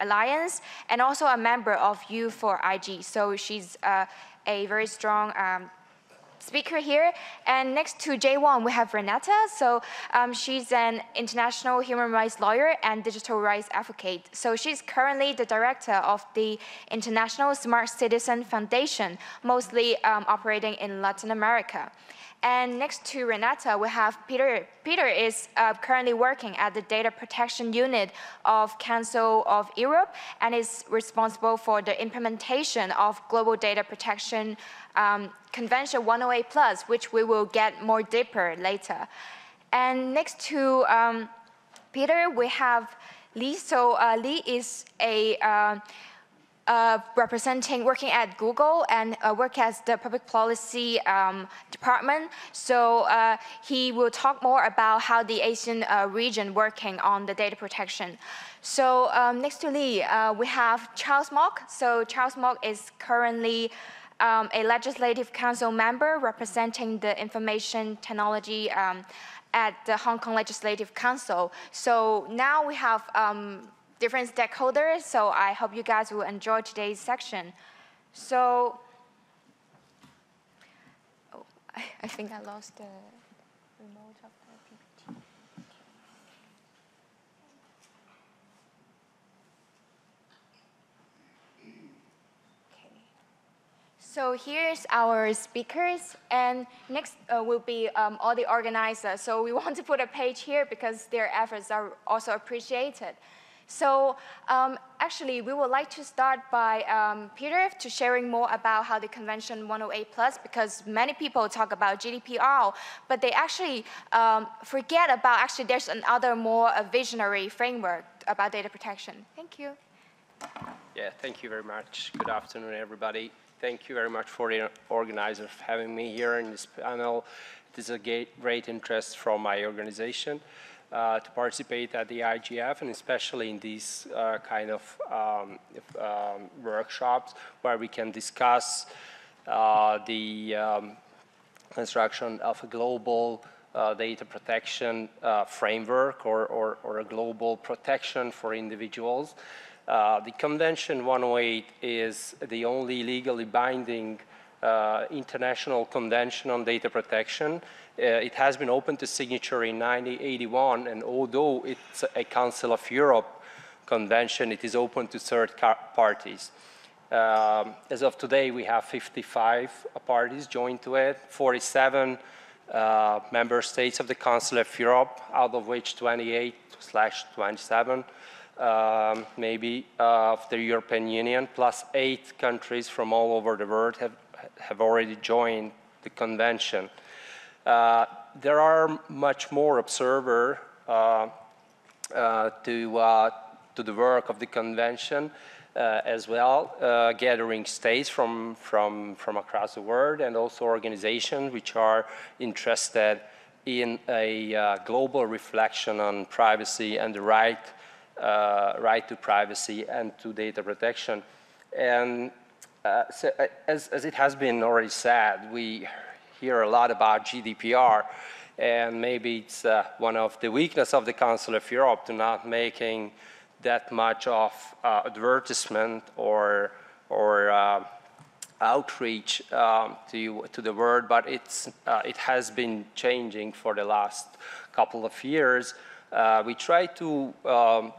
Alliance and also a member of U4IG. So she's uh, a very strong um, speaker here. And next to Jaewon, we have Renata. So um, she's an international human rights lawyer and digital rights advocate. So she's currently the director of the International Smart Citizen Foundation, mostly um, operating in Latin America. And next to Renata, we have Peter. Peter is uh, currently working at the Data Protection Unit of Council of Europe and is responsible for the implementation of Global Data Protection um, Convention 108 Plus, which we will get more deeper later. And next to um, Peter, we have Lee. So uh, Lee is a uh, uh, representing, working at Google and uh, work as the public policy um, department. So uh, he will talk more about how the Asian uh, region working on the data protection. So um, next to Lee, uh, we have Charles Mok. So Charles Mok is currently um, a legislative council member representing the information technology um, at the Hong Kong Legislative Council. So now we have um, different stakeholders, so I hope you guys will enjoy today's section. So, oh, I, I think I lost the remote of the PPT. So here's our speakers, and next uh, will be um, all the organizers. So we want to put a page here because their efforts are also appreciated. So um, actually, we would like to start by um, Peter to sharing more about how the Convention 108 Plus, because many people talk about GDPR, but they actually um, forget about actually there's another more visionary framework about data protection. Thank you. Yeah, thank you very much. Good afternoon, everybody. Thank you very much for the organizer for having me here in this panel. It is a great interest from my organization uh, to participate at the IGF and especially in these uh, kind of um, um, workshops where we can discuss uh, the um, construction of a global uh, data protection framework or, or, or, a global protection for individuals. The Convention 108 is the only legally binding international convention on data protection uh, it has been open to signature in 1981, and although it's a Council of Europe convention, it is open to third parties. Um, as of today, we have 55 parties joined to it, 47 uh, member states of the Council of Europe, out of which 28 slash 27 um, maybe uh, of the European Union, plus eight countries from all over the world have, have already joined the convention. Uh, there are much more observers uh, uh, to, to the work of the convention as well, gathering states from, from, from across the world and also organizations which are interested in a uh, global reflection on privacy and the right, uh, right to privacy and to data protection. And uh, so, as, as, it has been already said, we hear a lot about GDPR, and maybe it's uh, one of the weakness of the Council of Europe to not making that much of uh, advertisement or, or uh, outreach um, to, to the world, but it's, uh, it has been changing for the last couple of years. Uh, we try to um,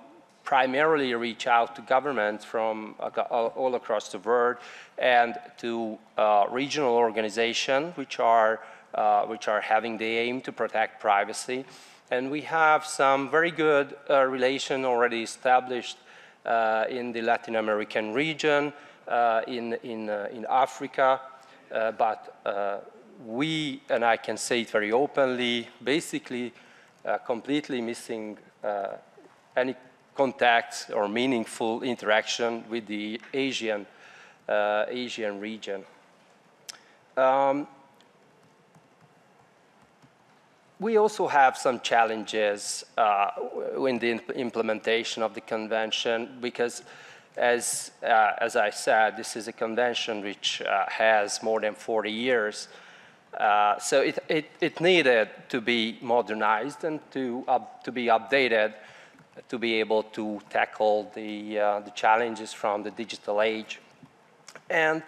primarily reach out to governments from uh, all across the world and to uh, regional organizations which are, uh, which are having the aim to protect privacy. And we have some very good uh, relation already established uh, in the Latin American region, uh, in, in, in Africa, but we, and I can say it very openly, basically completely missing any contact or meaningful interaction with the Asian, uh, Asian region. Um, we also have some challenges uh, in the implementation of the convention because as, uh, as I said, this is a convention which uh, has more than 40 years. Uh, so it, it, it, needed to be modernized and to, to be updated to be able to tackle the, uh, the challenges from the digital age. And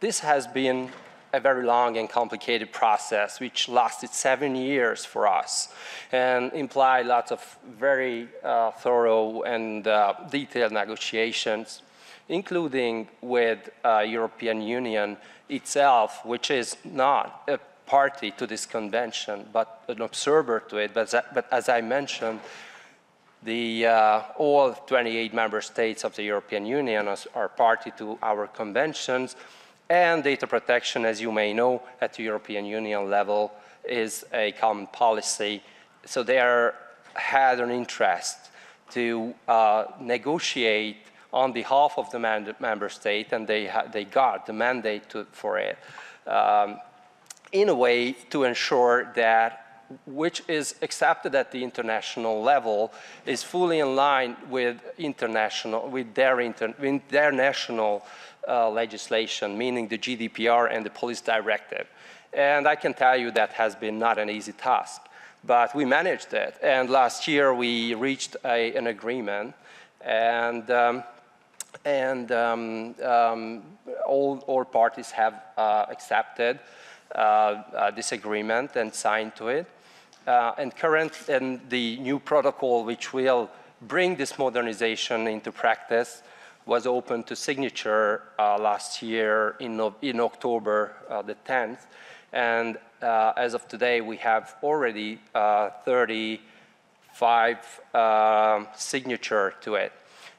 this has been a very long and complicated process, which lasted seven years for us and implied lots of very uh, thorough and uh, detailed negotiations, including with uh, European Union itself, which is not a party to this convention, but an observer to it. But, but as I mentioned, the, uh, all 28 member states of the European Union are party to our conventions, and data protection, as you may know, at the European Union level is a common policy. So they are, had an interest to uh, negotiate on behalf of the member state, and they, they got the mandate to, for it, um, in a way to ensure that which is accepted at the international level is fully in line with international, with their, inter, with their national uh, legislation, meaning the GDPR and the police directive. And I can tell you that has been not an easy task, but we managed it. And last year we reached a, an agreement and um, and um, um, all, all parties have uh, accepted this agreement and signed to it. Uh, and current and the new protocol which will bring this modernization into practice was open to signature uh, last year in, in October uh, the 10th. And uh, as of today, we have already uh, 35 um, signature to it.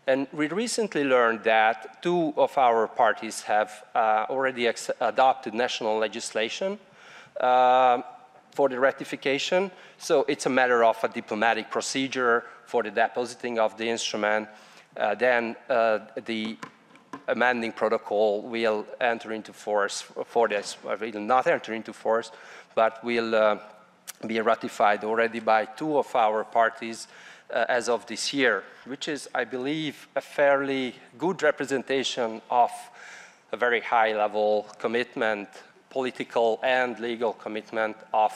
And we recently learned that two of our parties have uh, already adopted national legislation uh, for the ratification. So it's a matter of a diplomatic procedure for the depositing of the instrument. Uh, then uh, the amending protocol will enter into force for this, will not enter into force, but will uh, be ratified already by two of our parties uh, as of this year, which is, I believe, a fairly good representation of a very high level commitment, political and legal commitment of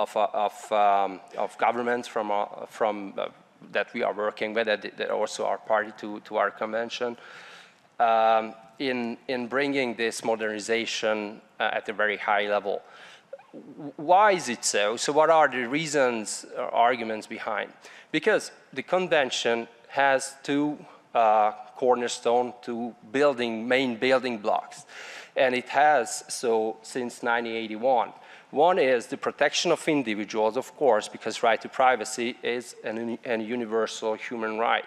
of, uh, of, um, of governments from, uh, from uh, that we are working with that, that also are party to, to our convention um, in, in bringing this modernization uh, at a very high level. Why is it so? So what are the reasons or arguments behind? Because the convention has two uh, cornerstone, two building, main building blocks. And it has so since 1981. One is the protection of individuals, of course, because right to privacy is an, an universal human right.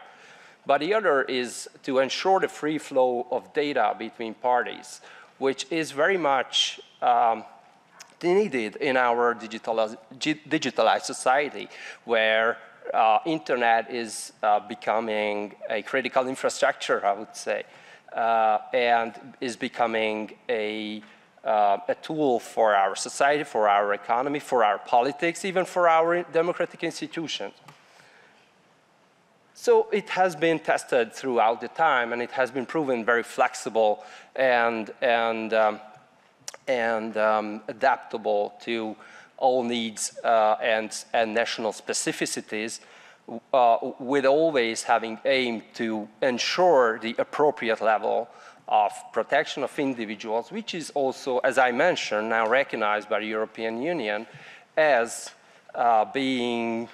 But the other is to ensure the free flow of data between parties, which is very much um, needed in our digitalized, digitalized society, where uh, internet is uh, becoming a critical infrastructure, I would say, uh, and is becoming a uh, a tool for our society, for our economy, for our politics, even for our democratic institutions. So it has been tested throughout the time, and it has been proven very flexible and, and, um, and um, adaptable to all needs uh, and, and national specificities, uh, with always having aimed to ensure the appropriate level of protection of individuals, which is also, as I mentioned, now recognized by the European Union as uh, being,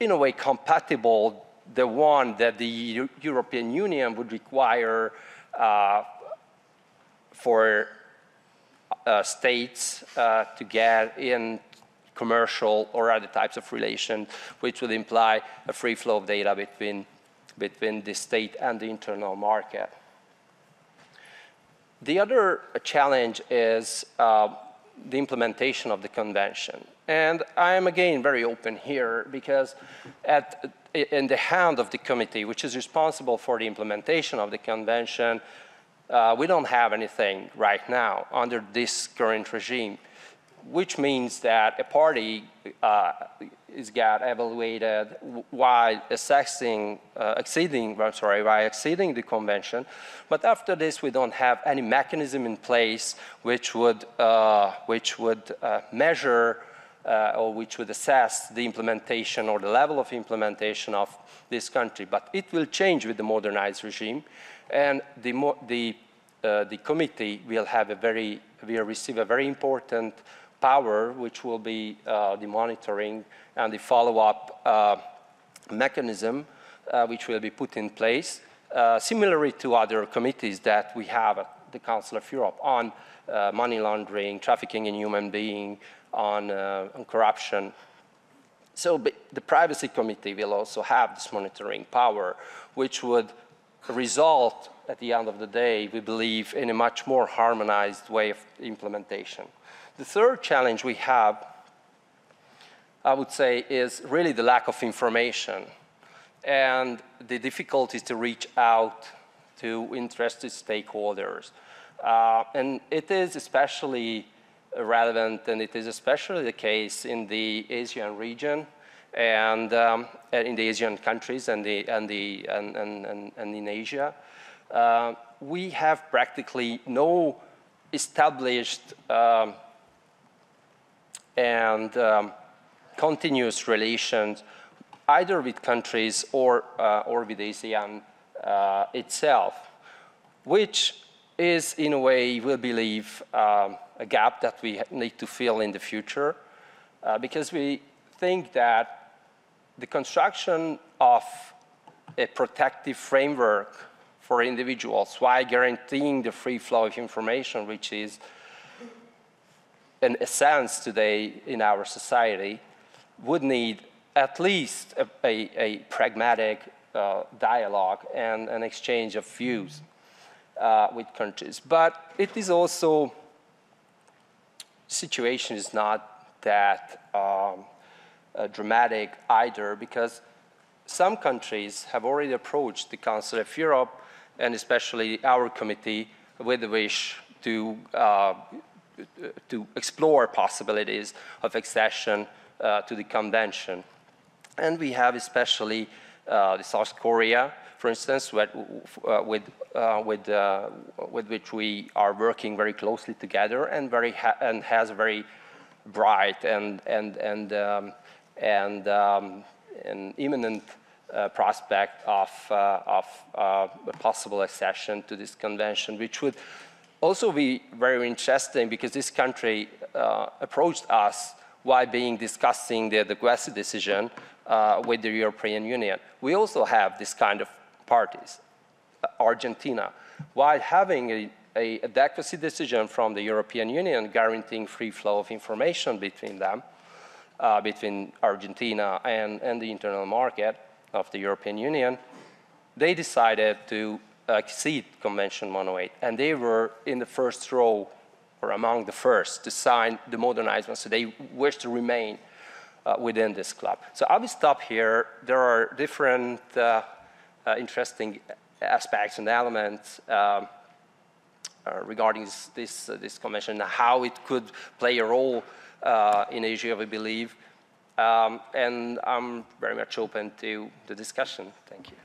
in a way, compatible, the one that the U European Union would require uh, for states uh, to get in commercial or other types of relation, which would imply a free flow of data between, between the state and the internal market. The other challenge is uh, the implementation of the convention. And I am again very open here because at, in the hand of the committee, which is responsible for the implementation of the convention, uh, we don't have anything right now under this current regime, which means that a party uh, is got evaluated while assessing, uh, exceeding, I'm sorry, while exceeding the convention. But after this, we don't have any mechanism in place which would, uh, which would uh, measure uh, or which would assess the implementation or the level of implementation of this country. But it will change with the modernized regime, and the, the, uh, the committee will have a very, will receive a very important power, which will be uh, the monitoring and the follow-up uh, mechanism, uh, which will be put in place, uh, similarly to other committees that we have at the Council of Europe on money laundering, trafficking in human beings, on, uh, on corruption. So the Privacy Committee will also have this monitoring power, which would result at the end of the day, we believe, in a much more harmonized way of implementation. The third challenge we have, I would say, is really the lack of information and the difficulties to reach out to interested stakeholders. Uh, and it is especially relevant, and it is especially the case in the Asian region and um, in the Asian countries and, the, and, the, and, and, and in Asia. Uh, we have practically no established um, and um, continuous relations either with countries or, uh, or with ASEAN uh, itself, which is in a way, we believe, um, a gap that we need to fill in the future uh, because we think that the construction of a protective framework for individuals while guaranteeing the free flow of information, which is an essence today in our society, would need at least a, a, a pragmatic uh, dialogue and an exchange of views uh, with countries. But it is also, situation is not that um, uh, dramatic either because some countries have already approached the Council of Europe and especially our committee with the wish to, uh, to explore possibilities of accession uh, to the convention. And we have especially uh, South Korea, for instance, with, uh, with, uh, with, with, which we are working very closely together and, very ha and has a very bright and, and, and, um, and um, an imminent uh, prospect of, uh, of uh, a possible accession to this convention, which would also be very interesting because this country approached us while being discussing the adequacy decision with the European Union. We also have this kind of parties, uh, Argentina, while having a, a adequacy decision from the European Union guaranteeing free flow of information between them, uh, between Argentina and, and the internal market of the European Union, they decided to exceed Convention 108, and they were in the first row or among the first to sign the modernized one, so they wish to remain uh, within this club. So I will stop here. There are different uh, uh, interesting aspects and elements um, uh, regarding this, this, uh, this, convention, how it could play a role in Asia, we believe. Um, and I'm very much open to the discussion. Thank you.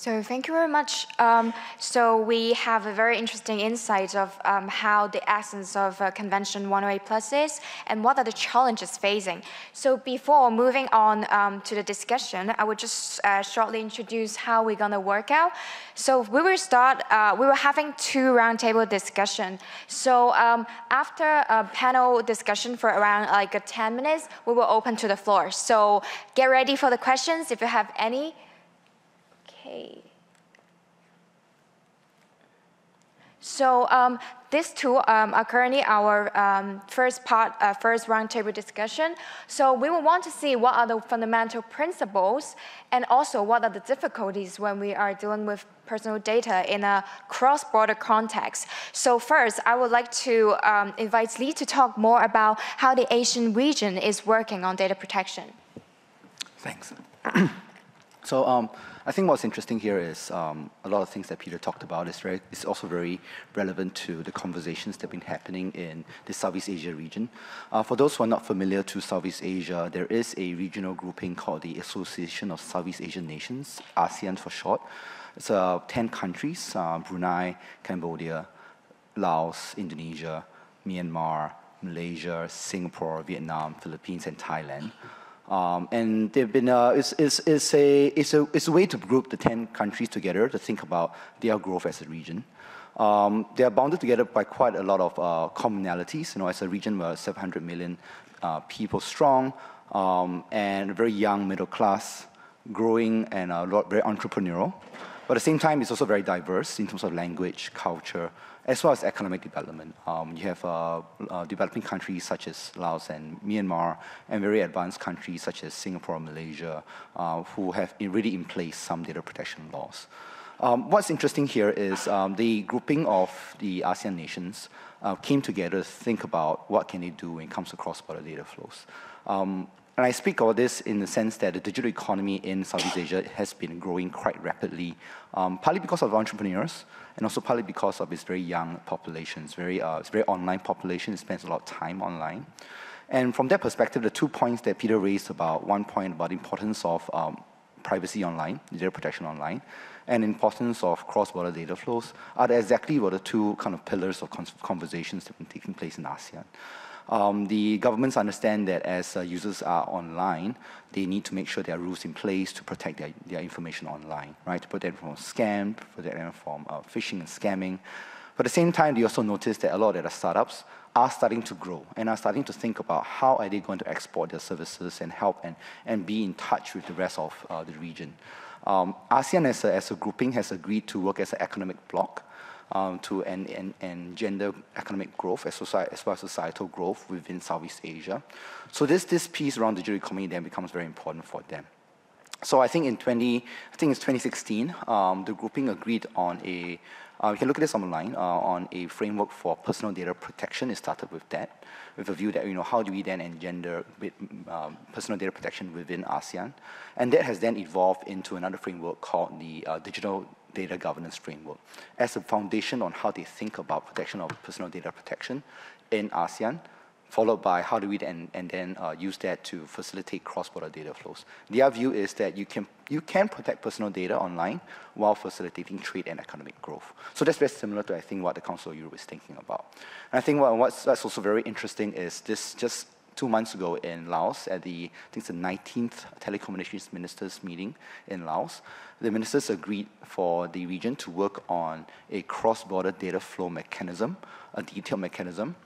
So thank you very much. Um, so we have a very interesting insight of um, how the essence of uh, Convention 108 Plus is and what are the challenges facing. So before moving on um, to the discussion, I would just uh, shortly introduce how we're going to work out. So we will start, uh, we were having two roundtable discussion. So um, after a panel discussion for around like 10 minutes, we will open to the floor. So get ready for the questions if you have any. Okay. So um, these two um, are currently our um, first part, uh, first roundtable discussion. So we will want to see what are the fundamental principles and also what are the difficulties when we are dealing with personal data in a cross-border context. So first, I would like to um, invite Lee to talk more about how the Asian region is working on data protection. Thanks. so um, I think what's interesting here is um, a lot of things that Peter talked about is, very, is also very relevant to the conversations that have been happening in the Southeast Asia region. Uh, for those who are not familiar to Southeast Asia, there is a regional grouping called the Association of Southeast Asian Nations, ASEAN for short. It's uh, 10 countries, uh, Brunei, Cambodia, Laos, Indonesia, Myanmar, Malaysia, Singapore, Vietnam, Philippines, and Thailand. Um, and they've been, uh, it's, it's, it's, a, it's, a, it's a way to group the 10 countries together to think about their growth as a region. Um, they are bounded together by quite a lot of uh, commonalities. You know, as a region, we're 700 million uh, people strong um, and very young middle class, growing and a lot, very entrepreneurial. But at the same time, it's also very diverse in terms of language, culture, as well as economic development. Um, you have uh, uh, developing countries such as Laos and Myanmar, and very advanced countries such as Singapore, and Malaysia, uh, who have already in place some data protection laws. Um, what's interesting here is um, the grouping of the ASEAN nations uh, came together to think about what can they do when it comes to cross-border data flows. Um, and I speak of this in the sense that the digital economy in Southeast Asia has been growing quite rapidly, um, partly because of entrepreneurs, and also partly because of its very young population. It's very, uh, it's very online population. It spends a lot of time online. And from that perspective, the two points that Peter raised about one point about the importance of um, privacy online, data protection online, and importance of cross-border data flows are exactly what the two kind of pillars of conversations that have been taking place in ASEAN. Um, the governments understand that as uh, users are online, they need to make sure there are rules in place to protect their, their information online, right? To protect them from scam, protect them from uh, phishing and scamming. But at the same time, they also notice that a lot of the startups are starting to grow and are starting to think about how are they going to export their services and help and, and be in touch with the rest of uh, the region. Um, ASEAN as a, as a grouping has agreed to work as an economic bloc um, to and, gender economic growth as, society, as well as societal growth within Southeast Asia. So this, this piece around digital economy then becomes very important for them. So I think in 20, I think it's 2016, um, the grouping agreed on a, uh, can look at this online, uh, on a framework for personal data protection. It started with that, with a view that, you know, how do we then engender with, um, personal data protection within ASEAN? And that has then evolved into another framework called the uh, Digital data governance framework as a foundation on how they think about protection of personal data protection in ASEAN, followed by how do we then, and then uh, use that to facilitate cross-border data flows. Their view is that you can, you can protect personal data online while facilitating trade and economic growth. So that's very similar to, I think, what the Council of Europe is thinking about. And I think what, what's that's also very interesting is this just two months ago in Laos at the, I think it's the 19th Telecommunications Ministers meeting in Laos. The ministers agreed for the region to work on a cross-border data flow mechanism, a detailed mechanism,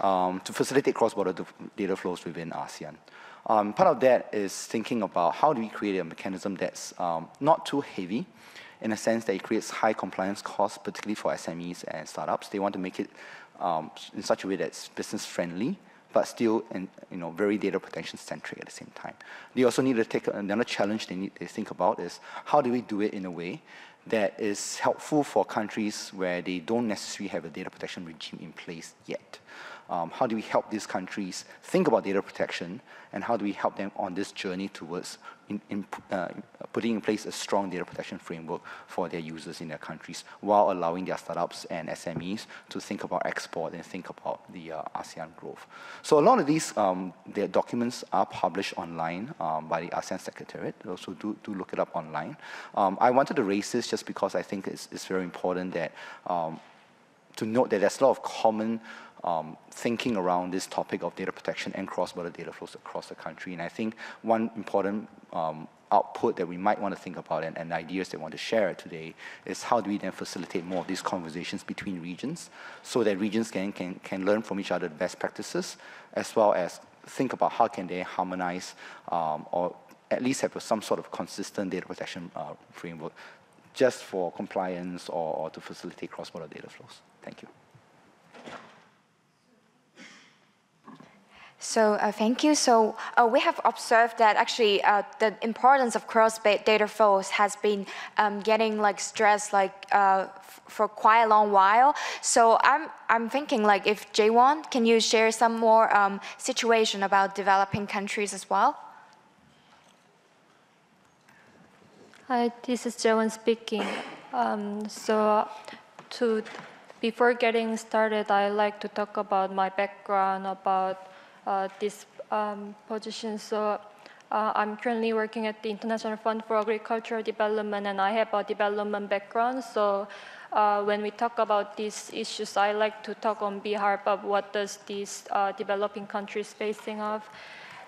um, to facilitate cross-border data flows within ASEAN. Um, part of that is thinking about how do we create a mechanism that's um, not too heavy, in a sense that it creates high compliance costs, particularly for SMEs and startups. They want to make it um, in such a way that's business friendly, but still in, you know, very data protection centric at the same time. They also need to take another challenge they need to think about is how do we do it in a way that is helpful for countries where they don't necessarily have a data protection regime in place yet um, how do we help these countries think about data protection, and how do we help them on this journey towards in, in, uh, putting in place a strong data protection framework for their users in their countries, while allowing their startups and SMEs to think about export and think about the uh, ASEAN growth. So a lot of these um, their documents are published online um, by the ASEAN Secretariat, so do, do look it up online. Um, I wanted to raise this just because I think it's, it's very important that um, to note that there's a lot of common um, thinking around this topic of data protection and cross-border data flows across the country. And I think one important um, output that we might want to think about and, and, ideas that want to share today is how do we then facilitate more of these conversations between regions so that regions can, can, can learn from each other the best practices as well as think about how can they harmonize um, or at least have some sort of consistent data protection uh, framework just for compliance or, or to facilitate cross-border data flows. Thank you. So uh, thank you. So uh, we have observed that actually uh, the importance of cross data flows has been um, getting like stressed like uh, for quite a long while. So I'm I'm thinking like if Jaewon, can you share some more um, situation about developing countries as well? Hi, this is Jaewon speaking. Um, so to before getting started, I like to talk about my background about this um, position. So Uh, I'm currently working at the International Fund for Agricultural Development, and I have a development background. So uh, when we talk about these issues, I like to talk on behalf of what does these uh, developing countries facing of.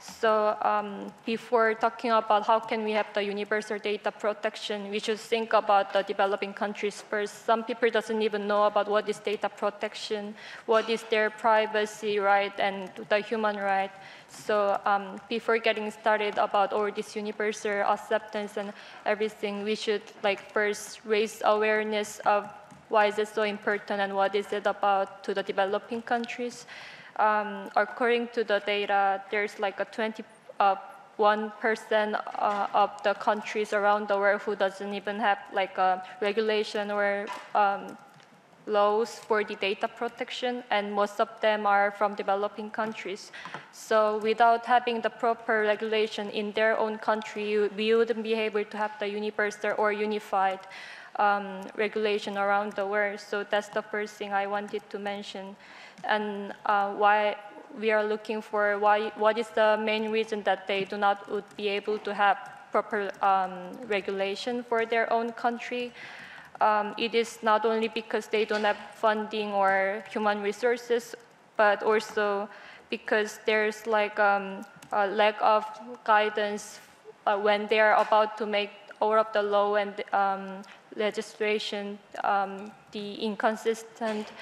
So um, before talking about how can we have the universal data protection, we should think about the developing countries first. Some people doesn't even know about what is data protection, what is their privacy right and the human right. So um, before getting started about all this universal acceptance and everything, we should like first raise awareness of why is it so important and what is it about to the developing countries um, according to the data, there's like a 20, uh, 1% uh, of the countries around the world who doesn't even have like a regulation or um, laws for the data protection, and most of them are from developing countries. So without having the proper regulation in their own country, we wouldn't be able to have the universal or unified um, regulation around the world. So that's the first thing I wanted to mention and uh, why we are looking for why, what is the main reason that they do not would be able to have proper um, regulation for their own country. Um, it is not only because they don't have funding or human resources, but also because there's like um, a lack of guidance uh, when they are about to make all of the law and um, legislation, um, the inconsistent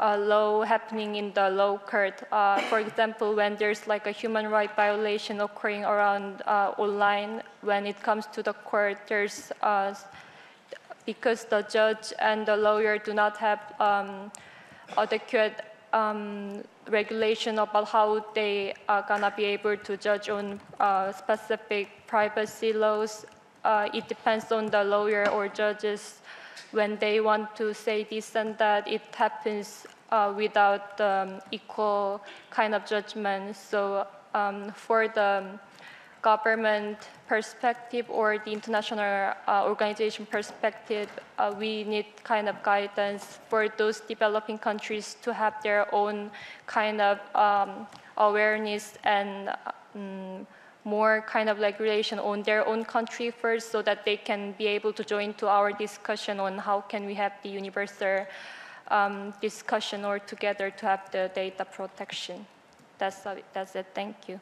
uh, law happening in the low court. Uh, for example, when there's like a human right violation occurring around uh, online, when it comes to the court, there's uh, because the judge and the lawyer do not have um, adequate um, regulation about how they are gonna be able to judge on uh, specific privacy laws. Uh, it depends on the lawyer or judges when they want to say this and that, it happens uh, without um, equal kind of judgment. So um, for the government perspective or the international uh, organization perspective, uh, we need kind of guidance for those developing countries to have their own kind of um, awareness and um, more kind of regulation on their own country first so that they can be able to join to our discussion on how can we have the universal um, discussion or together to have the data protection. That's, that's it, thank you.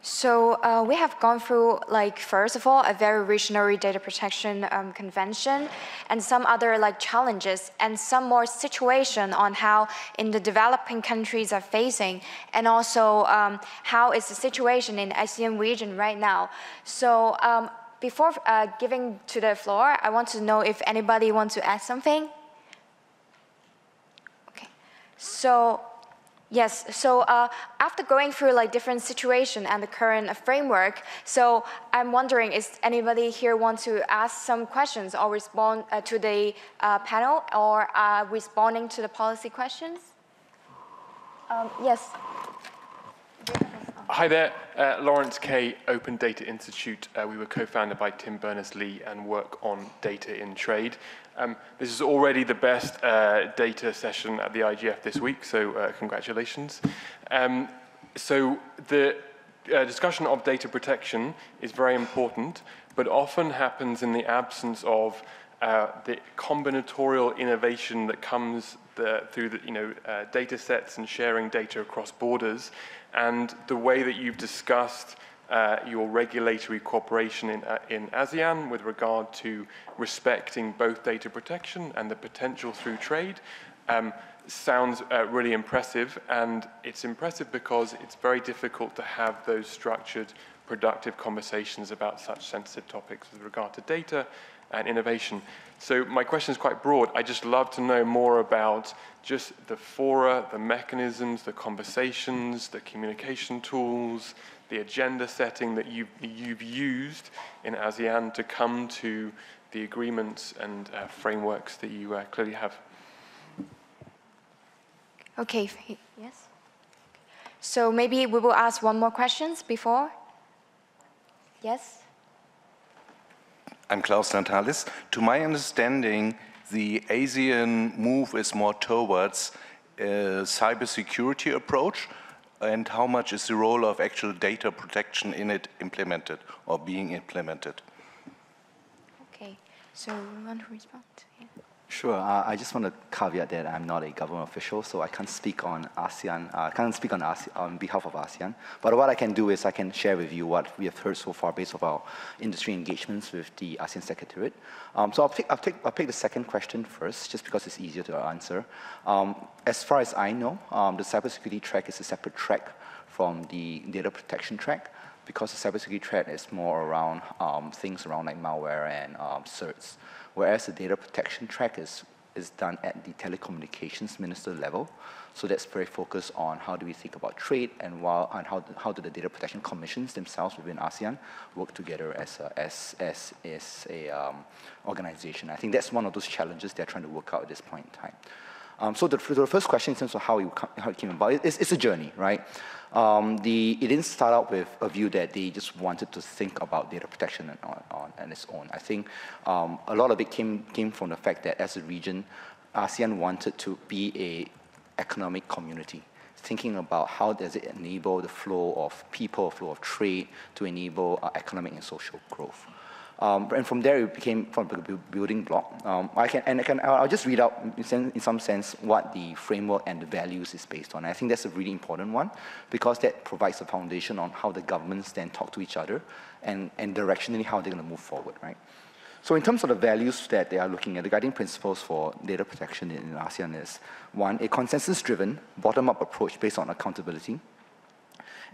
So uh, we have gone through, like, first of all, a very visionary data protection um, convention and some other like challenges and some more situation on how in the developing countries are facing and also um, how is the situation in ASEAN region right now. So um, before uh, giving to the floor, I want to know if anybody wants to add something. Okay, so Yes, so uh, after going through like different situation and the current framework, so I'm wondering, is anybody here want to ask some questions or respond uh, to the uh, panel or uh, responding to the policy questions? Um, yes. Hi there, uh, Lawrence Kay, Open Data Institute. Uh, we were co-founded by Tim Berners-Lee and work on data in trade. Um, this is already the best uh, data session at the IGF this week, so uh, congratulations. Um, so the uh, discussion of data protection is very important, but often happens in the absence of uh, the combinatorial innovation that comes the, through the, you know, uh, data sets and sharing data across borders and the way that you've discussed uh, your regulatory cooperation in, uh, in ASEAN with regard to respecting both data protection and the potential through trade um, sounds uh, really impressive. And it's impressive because it's very difficult to have those structured, productive conversations about such sensitive topics with regard to data and innovation. So my question is quite broad. I just love to know more about just the fora, the mechanisms, the conversations, the communication tools, the agenda setting that you've, you've used in ASEAN to come to the agreements and uh, frameworks that you uh, clearly have. Okay, yes. So maybe we will ask one more questions before. Yes? I'm Klaus Natalis. To my understanding, the ASEAN move is more towards a cybersecurity approach. and how much is the role of actual data protection in it implemented or being implemented? Okay, so you want to respond? Sure. Uh, I just want to caveat that I'm not a government official, so I can't speak on ASEAN. Uh, I can't speak on, ASEAN, on behalf of ASEAN. But what I can do is I can share with you what we have heard so far based on our industry engagements with the ASEAN Secretariat. Um, so I'll take, I'll, take, I'll take the second question first, just because it's easier to answer. Um, as far as I know, um, the cybersecurity track is a separate track from the data protection track because the cybersecurity track is more around um, things around like malware and um, certs whereas the data protection track is, is done at the telecommunications minister level. So that's very focused on how do we think about trade and, while, and how, how do the data protection commissions themselves within ASEAN work together as a, as, as, as a um, organization. I think that's one of those challenges they're trying to work out at this point in time. Um, so the, the, first question in terms of how it, how it came about, it's, it's a journey, right? Um, the, it didn't start out with a view that they just wanted to think about data protection on, on, on its own. I think um, a lot of it came, came from the fact that as a region, ASEAN wanted to be a economic community, thinking about how does it enable the flow of people, flow of trade to enable uh, economic and social growth. Um, and from there, it became from a building block. Um, I can, and I can, I'll just read out in some sense what the framework and the values is based on. I think that's a really important one because that provides a foundation on how the governments then talk to each other and, and directionally how they're going to move forward, right? So in terms of the values that they are looking at, the guiding principles for data protection in ASEAN is one, a consensus-driven, bottom-up approach based on accountability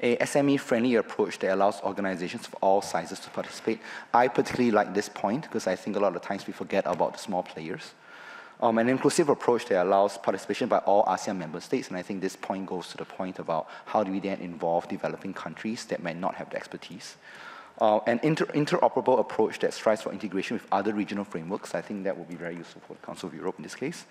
a SME-friendly approach that allows organizations of all sizes to participate. I particularly like this point because I think a lot of times we forget about the small players. Um, an inclusive approach that allows participation by all ASEAN member states, and I think this point goes to the point about how do we then involve developing countries that might not have the expertise. Uh, an inter interoperable approach that strives for integration with other regional frameworks, I think that would be very useful for the Council of Europe in this case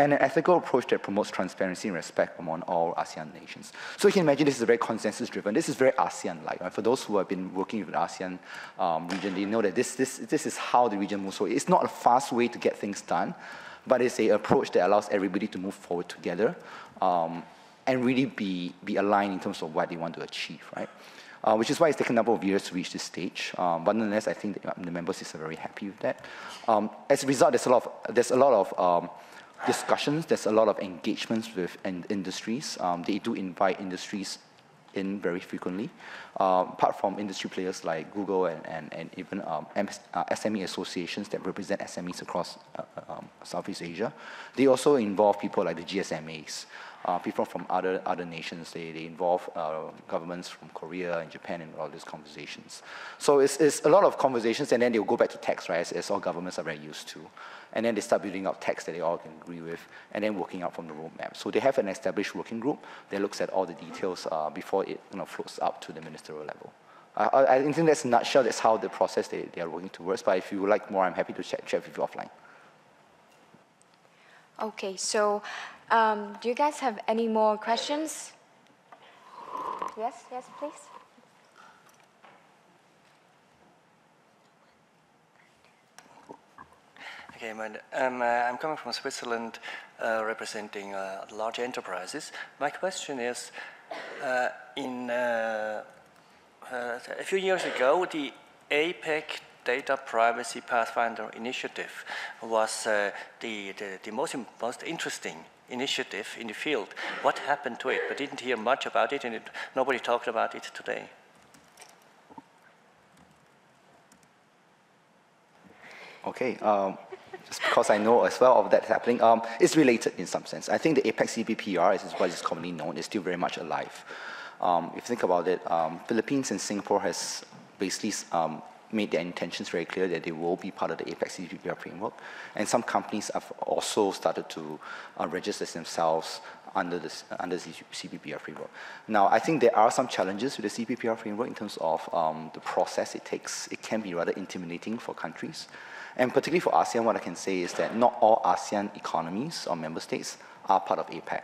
and an ethical approach that promotes transparency and respect among all ASEAN nations. So you can imagine this is very consensus-driven. This is very ASEAN-like. Right? For those who have been working with the ASEAN um, region, they know that this, this, this is how the region moves. So it's not a fast way to get things done, but it's an approach that allows everybody to move forward together um, and really be, be aligned in terms of what they want to achieve, right? Uh, which is why it's taken a number of years to reach this stage. Um, but nonetheless, I think the members are very happy with that. Um, as a result, there's a lot of, there's a lot of um, discussions. There's a lot of engagements with in industries. Um, they do invite industries in very frequently, uh, apart from industry players like Google and, and, and even um, uh, SME associations that represent SMEs across uh, um, Southeast Asia. They also involve people like the GSMAs, uh, people from other, other nations. They, they involve uh, governments from Korea and Japan in all these conversations. So it's, it's a lot of conversations, and then they'll go back to text, right, as, as all governments are very used to. And then they start building out text that they all can agree with, and then working out from the roadmap. So they have an established working group that looks at all the details uh, before it you know, floats up to the ministerial level. Uh, I, think that's a nutshell, that's how the process they, they are working towards. But if you would like more, I'm happy to chat, chat with you offline. Okay, so um, do you guys have any more questions? Yes, yes, please. Okay, my, um, uh, I'm coming from Switzerland, uh, representing uh, large enterprises. My question is, uh, in uh, a few years ago, the APEC Data Privacy Pathfinder Initiative was the, the, the most, most interesting initiative in the field. What happened to it? But didn't hear much about it, and it, nobody talked about it today. Okay. Um, just because I know as well of that happening, um, it's related in some sense. I think the APEC CBPR, as is what is commonly known, is still very much alive. Um, if you think about it, um, Philippines and Singapore has basically um, made their intentions very clear that they will be part of the APEC CBPR framework. And some companies have also started to uh, register themselves under, this, under the CBPR framework. Now, I think there are some challenges with the CBPR framework in terms of um, the process it takes. It can be rather intimidating for countries. And particularly for ASEAN, what I can say is that not all ASEAN economies or member states are part of APEC.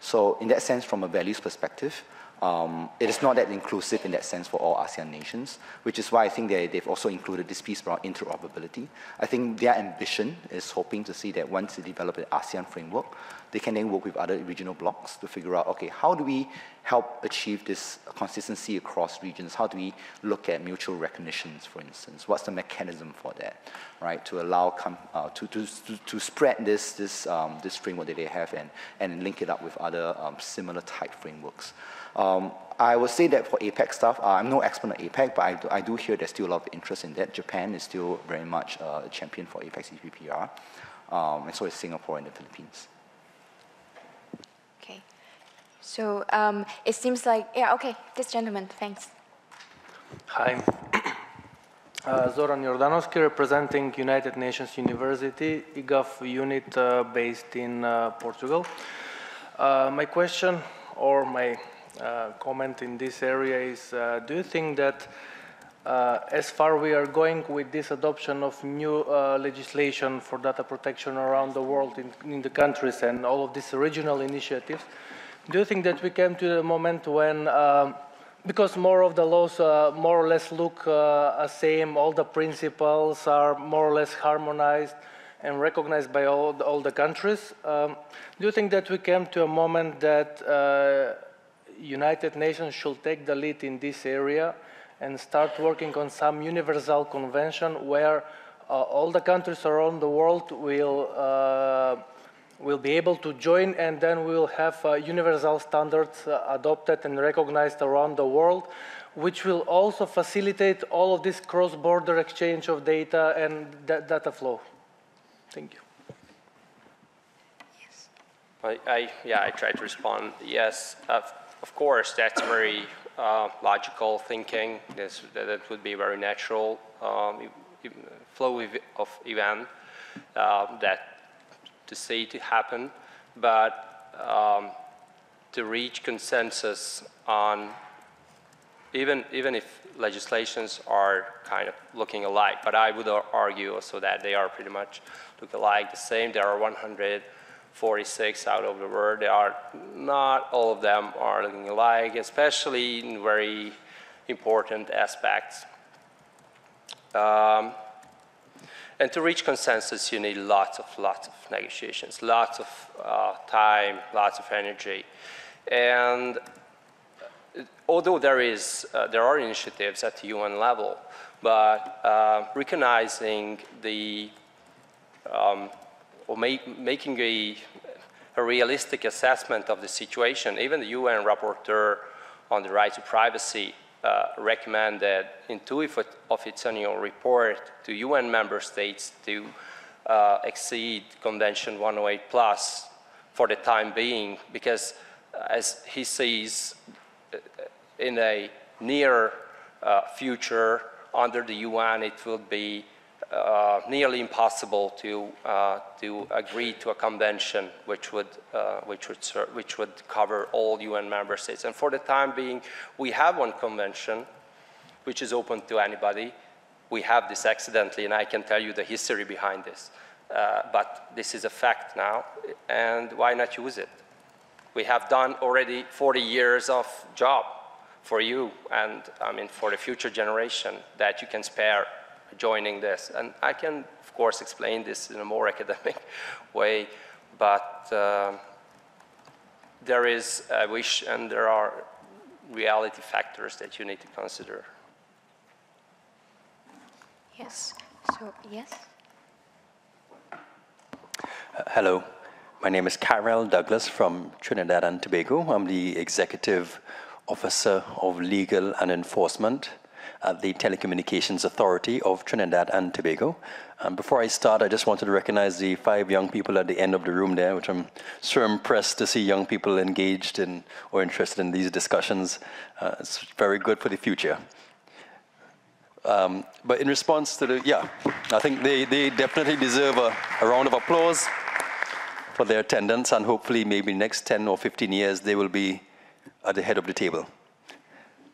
So in that sense, from a values perspective, um, it is not that inclusive in that sense for all ASEAN nations, which is why I think they, they've also included this piece around interoperability. I think their ambition is hoping to see that once they develop an ASEAN framework, they can then work with other regional blocs to figure out, okay, how do we help achieve this consistency across regions? How do we look at mutual recognitions, for instance? What's the mechanism for that, right? To allow, uh, to, to, to, spread this, this, um, this framework that they have and, and link it up with other um, similar type frameworks. Um, I would say that for APEC stuff, uh, I'm no expert on APEC, but I do, I do, hear there's still a lot of interest in that. Japan is still very much uh, a champion for APEC CBPR, um, and so is Singapore and the Philippines. Okay. So um, it seems like, yeah, okay, this gentleman, thanks. Hi. Uh, Zoran Jordanoski, representing United Nations University, IGAF unit uh, based in uh, Portugal. Uh, my question, or my comment in this area is, uh, do you think that uh, as far we are going with this adoption of new uh, legislation for data protection around the world in, in, the countries and all of these regional initiatives, do you think that we came to the moment when, because more of the laws uh, more or less look uh, same, all the principles are more or less harmonized and recognized by all the, all the countries, um, do you think that we came to a moment that United Nations should take the lead in this area and start working on some universal convention where uh, all the countries around the world will uh, will be able to join and then we'll have uh, universal standards uh, adopted and recognized around the world which will also facilitate all of this cross-border exchange of data and data flow. Thank you. Yes. I, I, yeah, I tried to respond. Yes, uh, of course, that's very uh, logical thinking. This, that would be very natural um, flow of event uh, that to see to happen. But um, to reach consensus on even even if legislations are kind of looking alike, but I would argue also that they are pretty much look alike, the same. There are 100 46 out of the world. They are not all of them are looking alike, especially in very important aspects. Um, and to reach consensus, you need lots of lots of negotiations, lots of uh, time, lots of energy, and uh, although there is uh, there are initiatives at the UN level, but uh, recognizing the um, or make, making a, a realistic assessment of the situation. Even the UN rapporteur on the right to privacy uh, recommended in two of its annual report to UN member states to uh, accede Convention 108 plus for the time being because uh, as he sees uh, in a near uh, future under the UN it will be uh, nearly impossible to, uh, to agree to a convention which would, uh, which, would which would cover all UN member states. And for the time being, we have one convention which is open to anybody. We have this accidentally, and I can tell you the history behind this. Uh, but this is a fact now, and why not use it? We have done already 40 years of job for you and I mean for the future generation that you can spare joining this. And I can, of course, explain this in a more academic way, but uh, there is a wish and there are reality factors that you need to consider. Yes. So, yes? Uh, hello. My name is Carol Douglas from Trinidad and Tobago. I'm the Executive Officer of Legal and Enforcement at the Telecommunications Authority of Trinidad and Tobago. Before I start, I just wanted to recognize the five young people at the end of the room there, which I'm so impressed to see young people engaged in or interested in these discussions. Uh, it's very good for the future. Um, but in response to the, yeah, I think they, they definitely deserve a, a round of applause for their attendance, and hopefully, maybe next 10 or 15 years, they will be at the head of the table.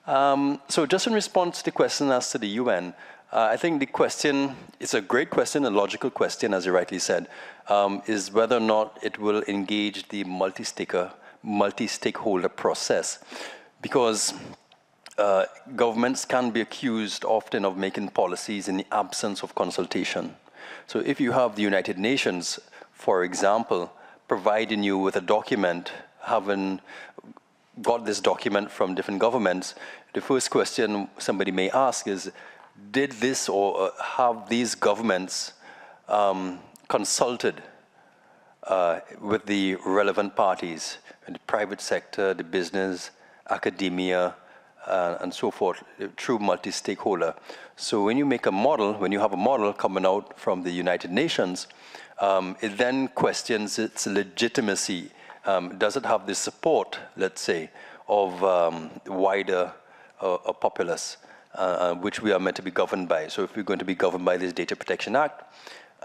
Um, so just in response to the question asked to the UN, uh, I think the question, it's a great question, a logical question, as you rightly said, um, is whether or not it will engage the multi-stakeholder multi-stakeholder process. because uh, governments can be accused often of making policies in the absence of consultation. So if you have the United Nations, for example, providing you with a document, having got this document from different governments, the first question somebody may ask is, did this or uh, have these governments um, consulted uh, with the relevant parties, the private sector, the business, academia, uh, and so forth, true multi-stakeholder. So when you make a model, when you have a model coming out from the United Nations, um, it then questions its legitimacy. Um, does it have the support, let's say, of um, wider uh, populace, uh, uh, which we are meant to be governed by? So if we're going to be governed by this Data Protection Act,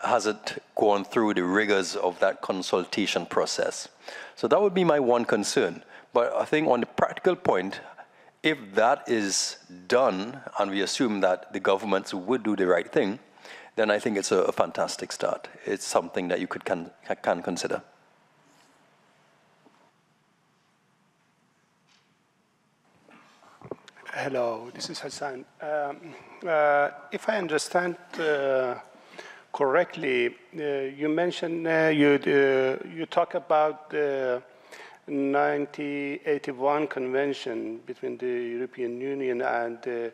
has it gone through the rigors of that consultation process? So that would be my one concern. But I think on the practical point, if that is done, and we assume that the governments would do the right thing, then I think it's a, a fantastic start. It's something that you could can, can consider. Hello, this is Hassan. Um, uh, if I understand uh, correctly, uh, you mentioned uh, you uh, you talk about the 1981 convention between the European Union and the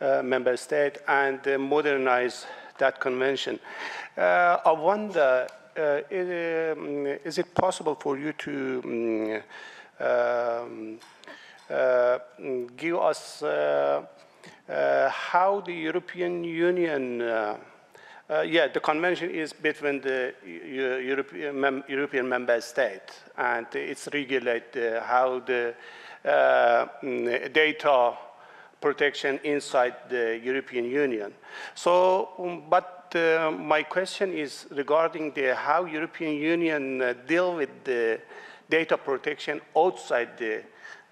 uh, member state and modernize that convention. I wonder, is, um, is, it possible for you to um, um give us uh, how the European Union uh, yeah, the convention is between the European, mem European member states, and it's regulate uh, how the uh, mm, data protection inside the European Union. So, um, but uh, my question is regarding the how European Union uh, deal with the data protection outside the, uh,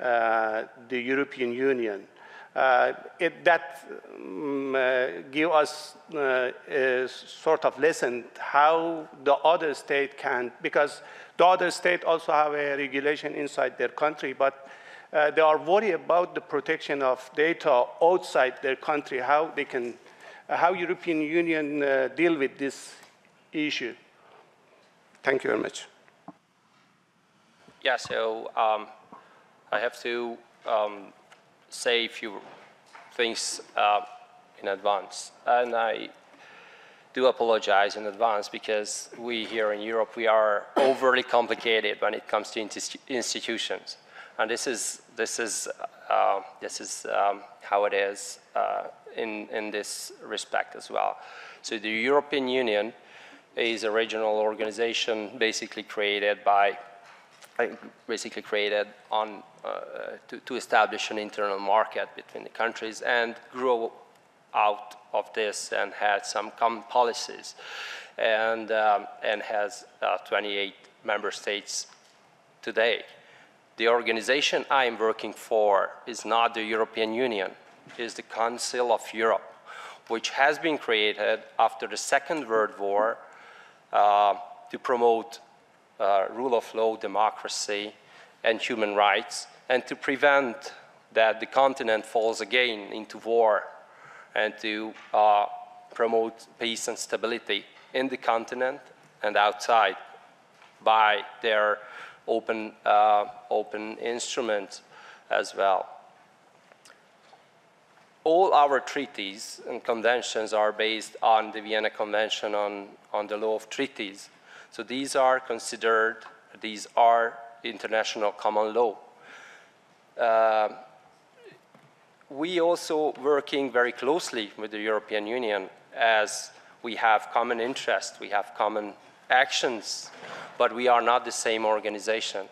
the European Union. Uh, it, that um, uh, give us uh, a sort of lesson how the other state can, because the other state also have a regulation inside their country, but uh, they are worried about the protection of data outside their country, how they can, uh, how European Union uh, deal with this issue. Thank you very much. Yeah, so um, I have to um, say a few things uh, in advance. And I do apologize in advance because we here in Europe, we are overly complicated when it comes to institutions. And this is, this is, uh, this is um, how it is uh, in, in this respect as well. So the European Union is a regional organization basically created by basically created on, to, to establish an internal market between the countries and grow out of this and had some common policies and, um, and has uh, 28 member states today. The organization I am working for is not the European Union, is the Council of Europe, which has been created after the Second World War uh, to promote uh, rule of law, democracy, and human rights, and to prevent that the continent falls again into war, and to uh, promote peace and stability in the continent and outside by their open, uh, open instruments as well. All our treaties and conventions are based on the Vienna Convention on, on the law of treaties, so these are considered, these are international common law. Uh, we also working very closely with the European Union as we have common interests, we have common actions, but we are not the same organization.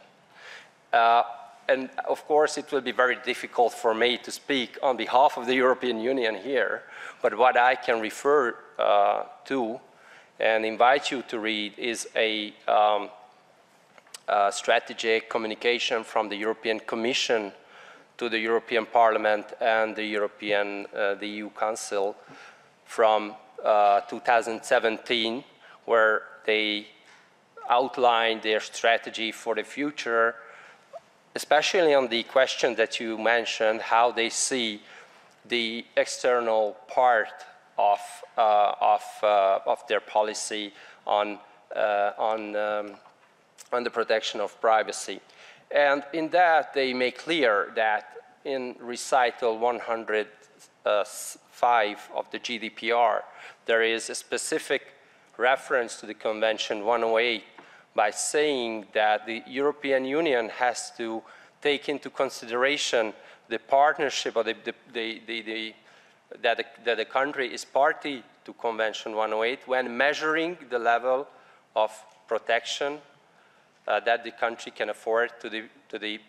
Uh, and of course, it will be very difficult for me to speak on behalf of the European Union here, but what I can refer uh, to and invite you to read is a, um, a strategic communication from the European Commission to the European Parliament and the European, uh, the EU Council from uh, 2017, where they outlined their strategy for the future especially on the question that you mentioned, how they see the external part of, uh, of, uh, of their policy on, uh, on, um, on the protection of privacy. And in that, they make clear that in recital 105 of the GDPR, there is a specific reference to the Convention 108 by saying that the European Union has to take into consideration the partnership or the, the, the, that, the, that country is party to Convention 108 when measuring the level of protection that the country can afford to the, to the,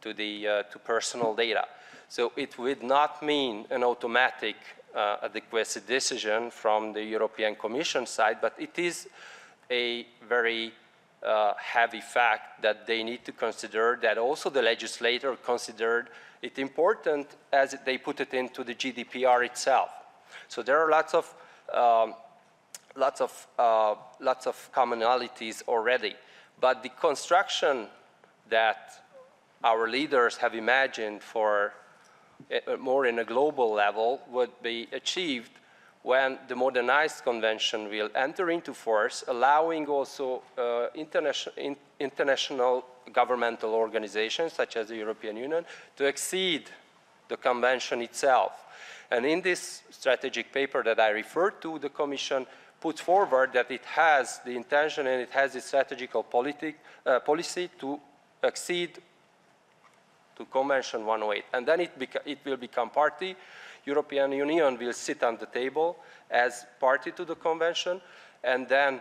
to the uh, to personal data. So it would not mean an automatic uh, adequacy decision from the European Commission side, but it is a very uh, heavy fact that they need to consider, that also the legislator considered it important as they put it into the GDPR itself. So there are lots of, um, lots of, uh, lots of commonalities already. But the construction that our leaders have imagined for uh, more in a global level would be achieved when the modernized convention will enter into force, allowing also uh, international, in, international governmental organizations such as the European Union to accede the convention itself. And in this strategic paper that I referred to, the Commission put forward that it has the intention and it has the strategical politic, uh, policy to accede to Convention 108. And then it, it will become party European Union will sit on the table as party to the convention, and then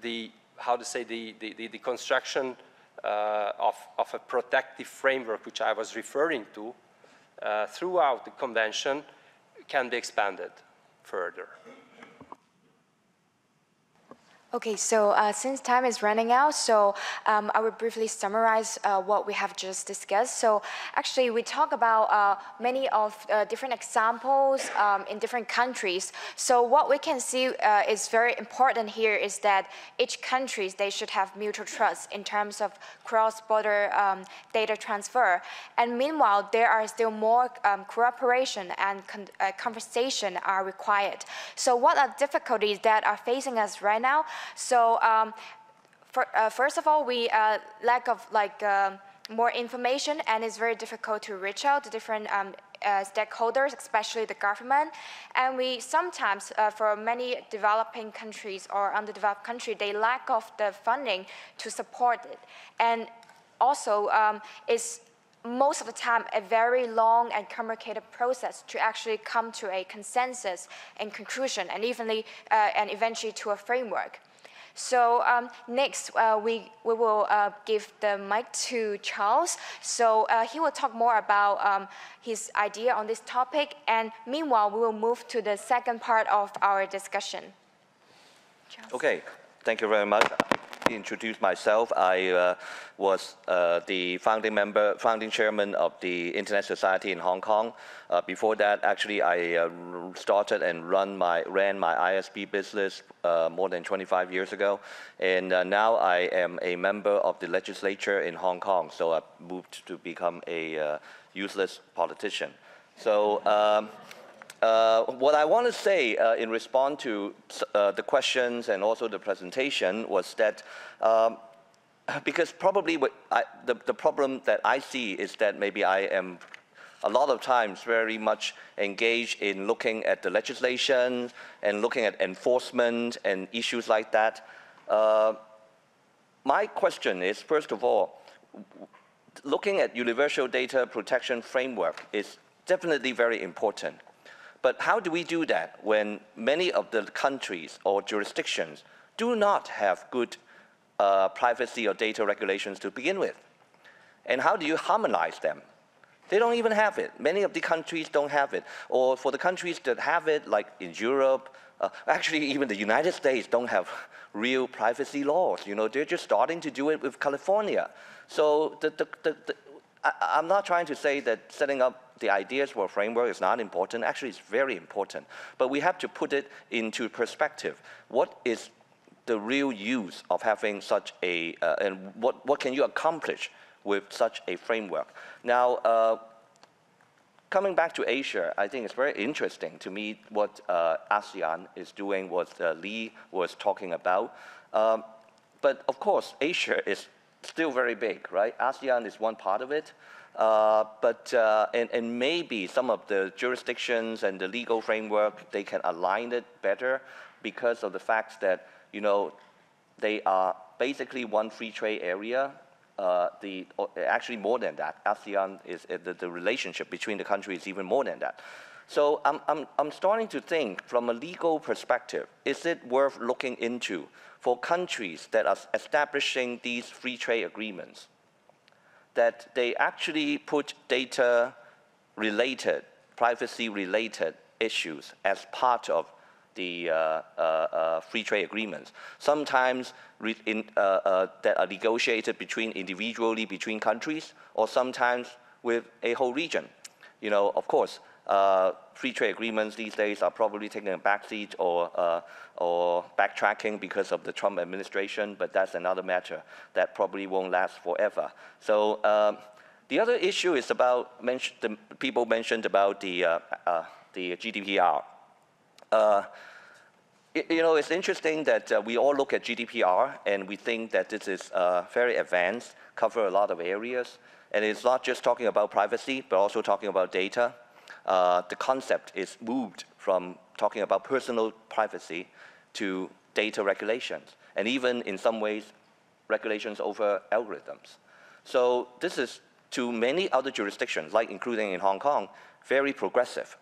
the, how to say, the, the, the, the construction uh, of, of a protective framework, which I was referring to, uh, throughout the convention can be expanded further. Okay, so uh, since time is running out, so um, I will briefly summarize uh, what we have just discussed. So actually, we talk about uh, many of uh, different examples um, in different countries. So what we can see uh, is very important here is that each countries, they should have mutual trust in terms of cross-border um, data transfer. And meanwhile, there are still more um, cooperation and con uh, conversation are required. So what are difficulties that are facing us right now? So um, for, uh, first of all, we uh, lack of like uh, more information and it's very difficult to reach out to different um, uh, stakeholders, especially the government. And we sometimes, uh, for many developing countries or underdeveloped countries, they lack of the funding to support it. And also, um, it's most of the time a very long and complicated process to actually come to a consensus and conclusion and evenly uh, and eventually to a framework. So um, next, uh, we, we will uh, give the mic to Charles. So uh, he will talk more about um, his idea on this topic. And meanwhile, we will move to the second part of our discussion. Charles. Okay, thank you very much introduce myself. I uh, was uh, the founding member, founding chairman of the Internet Society in Hong Kong. Uh, before that, actually, I uh, started and run my, ran my ISP business uh, more than 25 years ago. And uh, now I am a member of the legislature in Hong Kong. So I moved to become a useless politician. So um, uh, what I want to say uh, in response to uh, the questions and also the presentation was that um, because probably I, the, the problem that I see is that maybe I am a lot of times very much engaged in looking at the legislation and looking at enforcement and issues like that. Uh, my question is, first of all, looking at universal data protection framework is definitely very important. But how do we do that when many of the countries or jurisdictions do not have good uh, privacy or data regulations to begin with? And how do you harmonize them? They don't even have it. Many of the countries don't have it. Or for the countries that have it, like in Europe, uh, actually even the United States don't have real privacy laws. You know, they're just starting to do it with California. So the, the, the, I, am not trying to say that setting up the ideas for a framework is not important. Actually, it's very important. But we have to put it into perspective. What is the real use of having such a, uh, and what, what can you accomplish with such a framework. Now, uh, coming back to Asia, I think it's very interesting to me what uh, ASEAN is doing, what uh, Lee was talking about. Um, but of course, Asia is still very big, right? ASEAN is one part of it. Uh, but uh, and, and maybe some of the jurisdictions and the legal framework they can align it better because of the fact that you know they are basically one free trade area uh, the, actually more than that. ASEAN is uh, the, the, relationship between the countries even more than that. So I'm, I'm, I'm starting to think from a legal perspective, is it worth looking into for countries that are establishing these free trade agreements, that they actually put data related, privacy related issues as part of the uh, uh, uh, free trade agreements. Sometimes in, that are negotiated between individually between countries, or sometimes with a whole region. You know, of course, uh, free trade agreements these days are probably taking a backseat or, uh, or backtracking because of the Trump administration, but that's another matter that probably won't last forever. So um, the other issue is about, the people mentioned about the, uh, the GDPR you know, it's interesting that uh, we all look at GDPR and we think that this is uh, very advanced, cover a lot of areas. And it's not just talking about privacy, but also talking about data. Uh, the concept is moved from talking about personal privacy to data regulations, and even in some ways, regulations over algorithms. So this is, to many other jurisdictions, like including in Hong Kong, very progressive.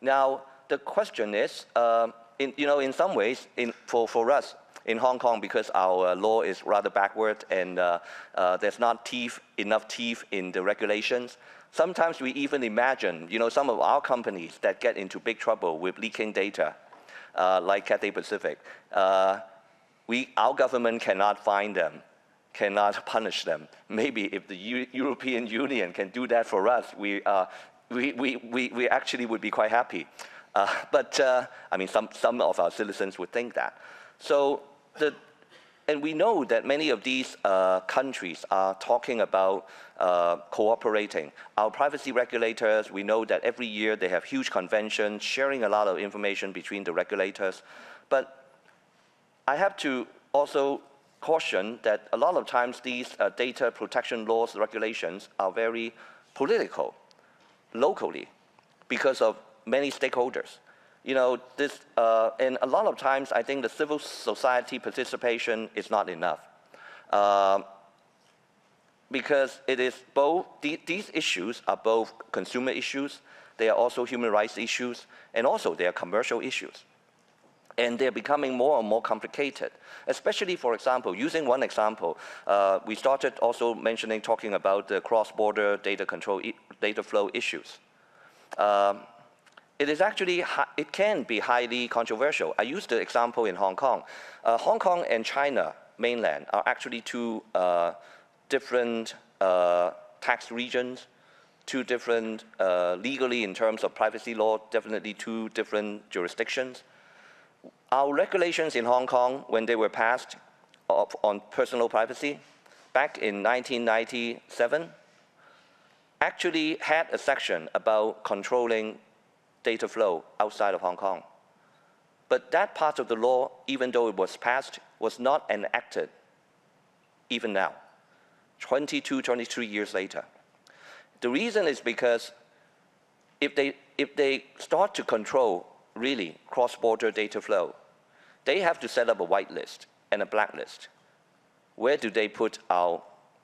Now, the question is, um, in, you know, in some ways, in, for, for us in Hong Kong, because our law is rather backward and uh, uh, there's not teeth, enough teeth in the regulations, sometimes we even imagine, you know, some of our companies that get into big trouble with leaking data, uh, like Cathay Pacific, uh, we, our government cannot find them, cannot punish them. Maybe if the U European Union can do that for us, we, uh, we, we, we, we actually would be quite happy. Uh, but uh, I mean, some, some of our citizens would think that. So the, and we know that many of these uh, countries are talking about uh, cooperating. Our privacy regulators, we know that every year they have huge conventions sharing a lot of information between the regulators. But I have to also caution that a lot of times these uh, data protection laws, regulations are very political, locally, because of many stakeholders. You know, this, uh, and a lot of times I think the civil society participation is not enough. Uh, because it is both, the, these issues are both consumer issues, they are also human rights issues, and also they are commercial issues. And they're becoming more and more complicated, especially, for example, using one example, uh, we started also mentioning, talking about the cross-border data control, data flow issues. Um, it is actually, it can be highly controversial. I used the example in Hong Kong. Uh, Hong Kong and China mainland are actually two uh, different uh, tax regions, two different, uh, legally in terms of privacy law, definitely two different jurisdictions. Our regulations in Hong Kong, when they were passed of, on personal privacy, back in 1997, actually had a section about controlling data flow outside of Hong Kong. But that part of the law, even though it was passed, was not enacted even now, 22, 23 years later. The reason is because if they, if they start to control really cross-border data flow, they have to set up a whitelist and a blacklist. Where do they put our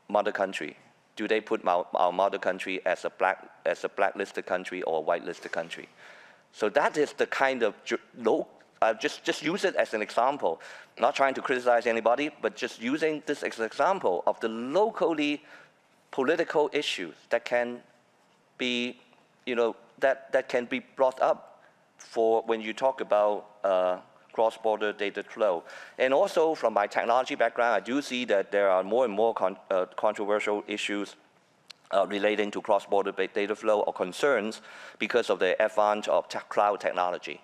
mother country? Do they put our, mother country as a, black, as a blacklisted country or a whitelisted country? So that is the kind of low, uh, just, just use it as an example, not trying to criticize anybody, but just using this as an example of the locally political issues that can be, you know, that, that can be brought up for when you talk about uh, cross-border data flow. And also from my technology background, I do see that there are more and more con uh, controversial issues uh, relating to cross-border data flow or concerns because of the advance of cloud technology.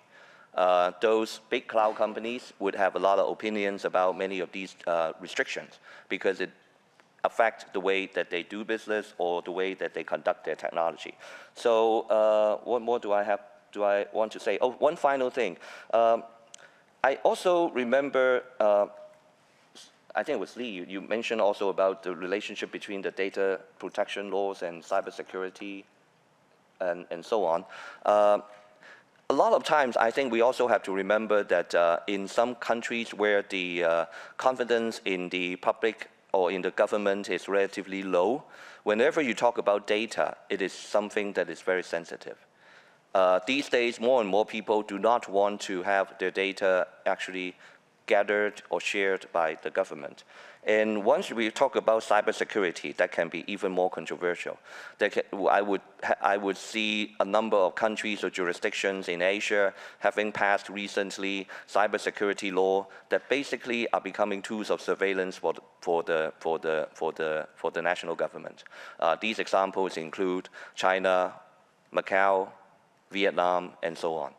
Uh, those big cloud companies would have a lot of opinions about many of these uh, restrictions because it affects the way that they do business or the way that they conduct their technology. So uh, what more do I have? Do I want to say? Oh, one final thing. Um, I also remember. I think it was Lee, you, you, mentioned also about the relationship between the data protection laws and cybersecurity and, and so on. Uh, a lot of times, I think we also have to remember that uh, in some countries where the uh, confidence in the public or in the government is relatively low, whenever you talk about data, it is something that is very sensitive. Uh, these days, more and more people do not want to have their data actually gathered or shared by the government. And once we talk about cybersecurity, that can be even more controversial. Can, I, would, I would see a number of countries or jurisdictions in Asia having passed recently cybersecurity law that basically are becoming tools of surveillance for the, for the, for the, for the, for the national government. Uh, these examples include China, Macau, Vietnam, and so on.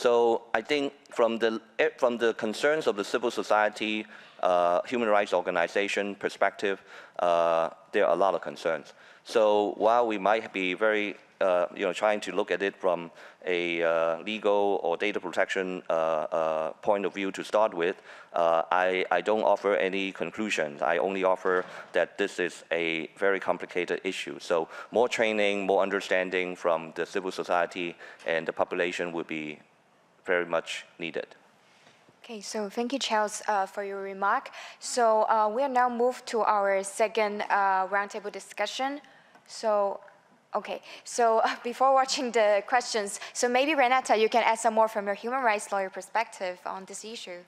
So I think from the, eh, from the concerns of the civil society, uh, human rights organization perspective, uh, there are a lot of concerns. So while we might be very, uh, you know, trying to look at it from a uh, legal or data protection uh, uh, point of view to start with, I, I don't offer any conclusions. I only offer that this is a very complicated issue. So more training, more understanding from the civil society and the population would be very much needed. Okay, so thank you, Charles, uh, for your remark. So uh, we are now moved to our second uh, roundtable discussion. So, okay, so before watching the questions, so maybe Renata, you can add some more from your human rights lawyer perspective on this issue.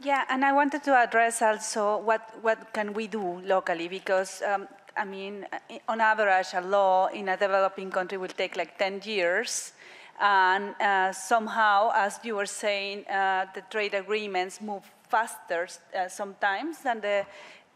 Yeah, and I wanted to address also what, what can we do locally, because um, I mean, on average, a law in a developing country will take like 10 years and uh, somehow, as you were saying, uh, the trade agreements move faster uh, sometimes than the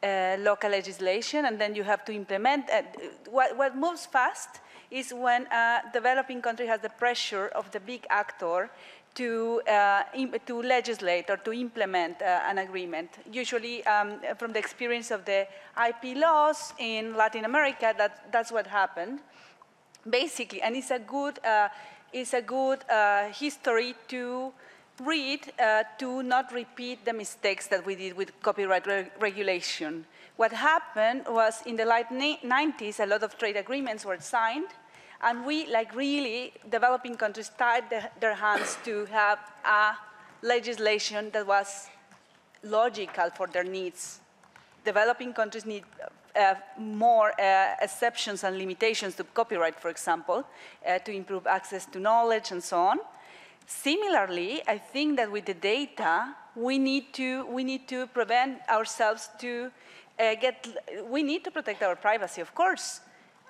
uh, local legislation, and then you have to implement. Uh, what, what, moves fast is when a developing country has the pressure of the big actor to, uh, to legislate or to implement an agreement. Usually, um, from the experience of the IP laws in Latin America, that, that's what happened basically, and it's a good uh, is a good uh, history to read uh, to not repeat the mistakes that we did with copyright re regulation. What happened was in the late 90s, a lot of trade agreements were signed, and we, like really, developing countries tied the, their hands to have a legislation that was logical for their needs. Developing countries need uh, more uh, exceptions and limitations to copyright, for example, uh, to improve access to knowledge and so on. Similarly, I think that with the data, we need to, we need to prevent ourselves to uh, get, we need to protect our privacy, of course,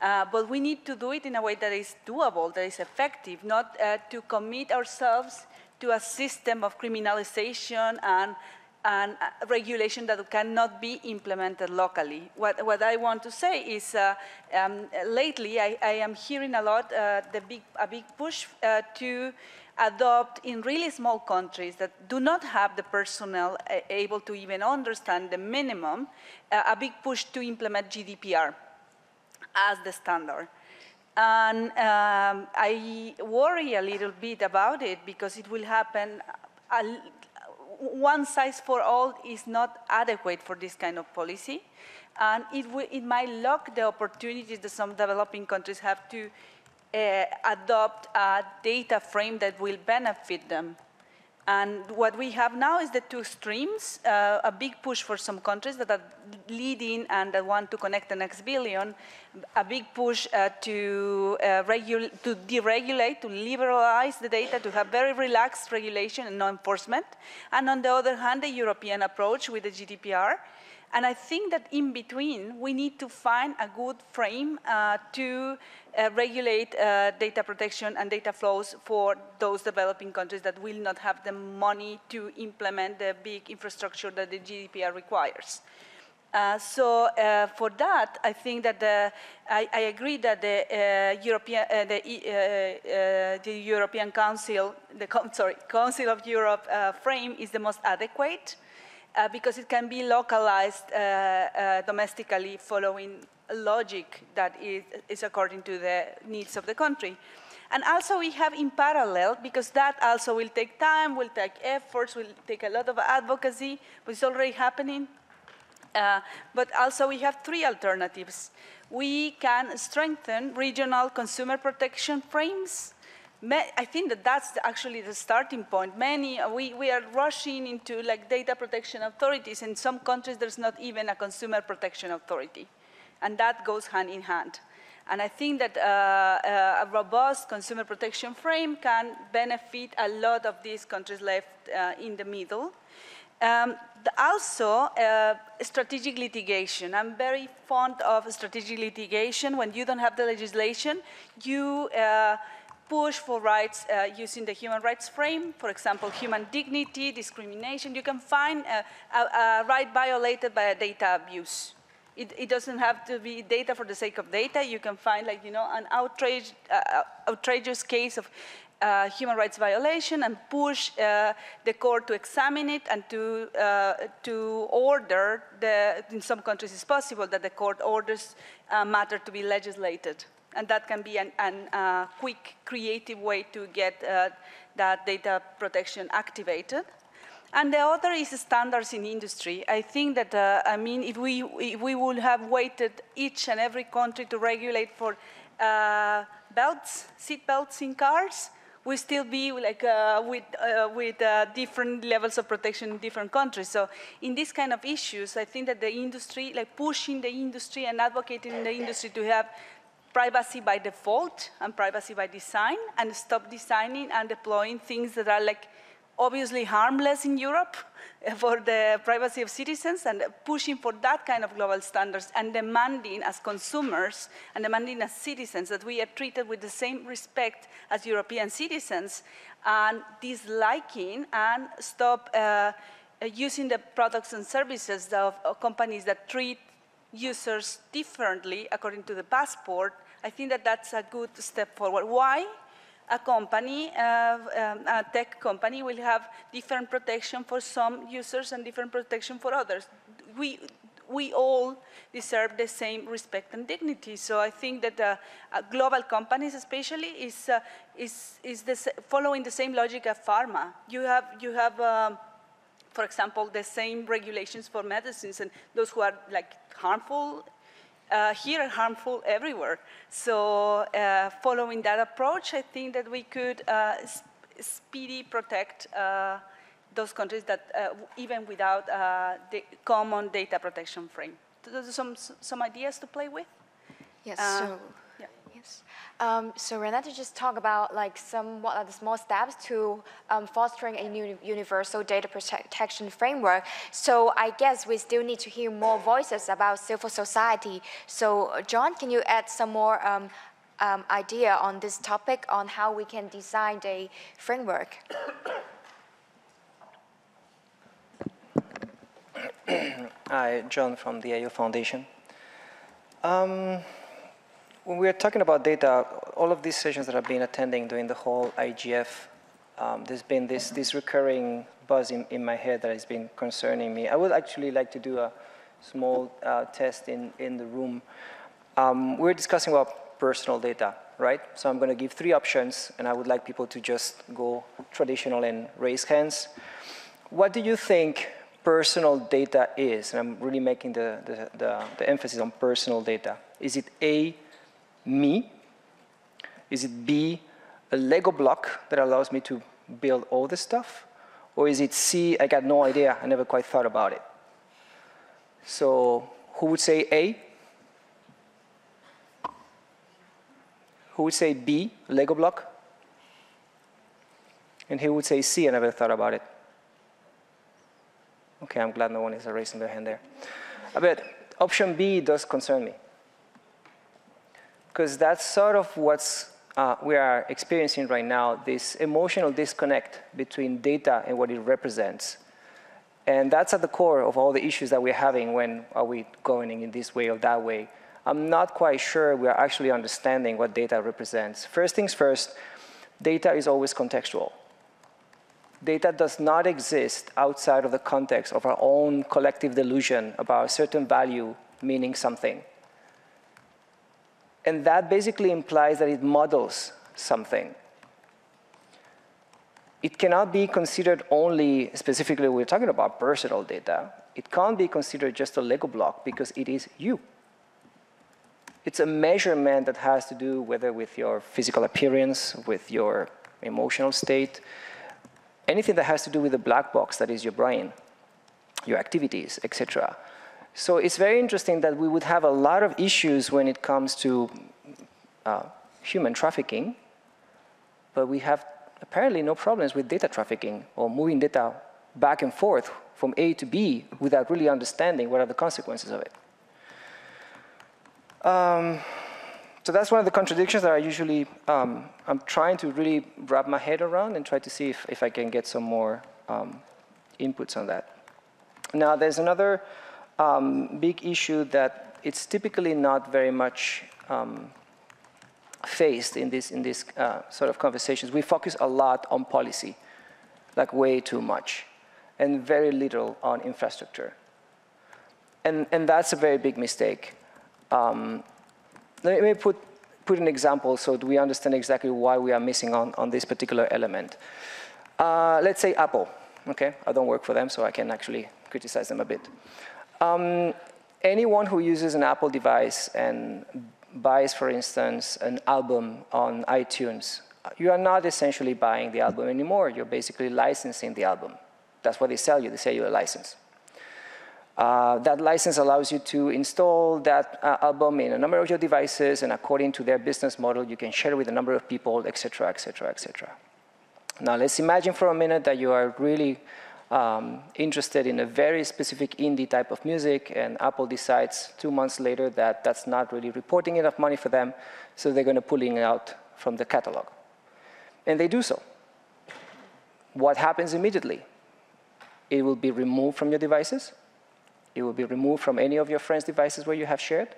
uh, but we need to do it in a way that is doable, that is effective, not uh, to commit ourselves to a system of criminalization and and regulation that cannot be implemented locally. What, what I want to say is, uh, um, lately I, I, am hearing a lot uh, the big, a big push uh, to adopt in really small countries that do not have the personnel uh, able to even understand the minimum, uh, a big push to implement GDPR as the standard. And um, I worry a little bit about it because it will happen one size for all is not adequate for this kind of policy. And it, it might lock the opportunities that some developing countries have to uh, adopt a data frame that will benefit them. And what we have now is the two streams, uh, a big push for some countries that are leading and that want to connect the next billion, a big push uh, to, uh, to deregulate, to liberalize the data, to have very relaxed regulation and no enforcement. And on the other hand, the European approach with the GDPR, and I think that in between, we need to find a good frame uh, to uh, regulate uh, data protection and data flows for those developing countries that will not have the money to implement the big infrastructure that the GDPR requires. Uh, so uh, for that, I think that the, I, I, agree that the uh, European, uh, the, the, European Council, the sorry, Council of Europe frame is the most adequate. Uh, because it can be localized uh, uh, domestically following logic that is, is according to the needs of the country. And also we have in parallel, because that also will take time, will take efforts, will take a lot of advocacy, but it's already happening. Uh, but also we have three alternatives. We can strengthen regional consumer protection frames. I think that that's actually the starting point. Many, uh, we, we are rushing into like data protection authorities. In some countries, there's not even a consumer protection authority. And that goes hand in hand. And I think that uh, uh, a robust consumer protection frame can benefit a lot of these countries left uh, in the middle. Um, also, uh, strategic litigation. I'm very fond of strategic litigation. When you don't have the legislation, you uh, push for rights uh, using the human rights frame, for example, human dignity, discrimination. You can find a, a, a right violated by a data abuse. It, it, doesn't have to be data for the sake of data. You can find, like, you know, an outrage, uh, outrageous case of uh, human rights violation and push uh, the court to examine it and to, uh, to order, the, in some countries it's possible that the court orders a matter to be legislated. And that can be a an, uh, quick, creative way to get uh, that data protection activated. And the other is standards in industry. I think that, uh, I mean, if we, if we would have waited each and every country to regulate for uh, belts, seat belts in cars, we still be like uh, with, uh, with uh, different levels of protection in different countries. So in these kind of issues, I think that the industry, like pushing the industry and advocating the industry to have privacy by default and privacy by design and stop designing and deploying things that are like obviously harmless in Europe for the privacy of citizens and pushing for that kind of global standards and demanding as consumers and demanding as citizens that we are treated with the same respect as European citizens and disliking and stop uh, using the products and services of companies that treat users differently according to the passport, I think that that's a good step forward. Why? a company, uh, um, a tech company will have different protection for some users and different protection for others. We, we all deserve the same respect and dignity. So I think that uh, global companies especially is, uh, is, is following the same logic of pharma. You have, you have um, for example, the same regulations for medicines and those who are like harmful uh, here harmful everywhere. So uh, following that approach, I think that we could uh, speedy protect uh, those countries that uh, even without uh, the common data protection frame. Some, some ideas to play with? Yes, so Yes. Um, so Renata just talked about like some what are the small steps to um, fostering a new universal data protection framework. So I guess we still need to hear more voices about civil society. So John, can you add some more um, um idea on this topic on how we can design a framework? Hi, John from the AU Foundation. When we're talking about data, all of these sessions that I've been attending during the whole IGF, um, there's been this, this recurring buzz in, in my head that has been concerning me. I would actually like to do a small uh, test in, in the room. Um, we're discussing about personal data, right? So I'm going to give three options, and I would like people to just go traditional and raise hands. What do you think personal data is? And I'm really making the, the, the, the emphasis on personal data. Is it A, me? Is it B, a Lego block that allows me to build all this stuff? Or is it C, I got no idea, I never quite thought about it? So who would say A? Who would say B, Lego block? And who would say C, I never thought about it? Okay, I'm glad no one is raising their hand there. But option B does concern me because that's sort of what's uh, we are experiencing right now, this emotional disconnect between data and what it represents. And that's at the core of all the issues that we're having when are we going in this way or that way. I'm not quite sure we are actually understanding what data represents. First things first, data is always contextual. Data does not exist outside of the context of our own collective delusion about a certain value meaning something. And that basically implies that it models something. It cannot be considered only, specifically, we're talking about personal data. It can't be considered just a Lego block because it is you. It's a measurement that has to do whether with your physical appearance, with your emotional state, anything that has to do with the black box that is your brain, your activities, etc. So it's very interesting that we would have a lot of issues when it comes to uh, human trafficking, but we have apparently no problems with data trafficking or moving data back and forth from A to B without really understanding what are the consequences of it. Um, so that's one of the contradictions that I usually, um, I'm trying to really wrap my head around and try to see if, if I can get some more um, inputs on that. Now, there's another um, big issue that it's typically not very much um, faced in this, in this uh, sort of conversations. We focus a lot on policy, like way too much, and very little on infrastructure. And, and that's a very big mistake. Um, let me put, put an example so that we understand exactly why we are missing on, on this particular element. Uh, let's say Apple, okay? I don't work for them, so I can actually criticize them a bit. Um, anyone who uses an Apple device and buys, for instance, an album on iTunes, you are not essentially buying the album anymore. You're basically licensing the album. That's what they sell you. They sell you a license. Uh, that license allows you to install that uh, album in a number of your devices, and according to their business model, you can share it with a number of people, et cetera, et cetera, et cetera. Now, let's imagine for a minute that you are really um, interested in a very specific indie type of music, and Apple decides two months later that that's not really reporting enough money for them, so they're going to pull it out from the catalog. And they do so. What happens immediately? It will be removed from your devices, it will be removed from any of your friends' devices where you have shared.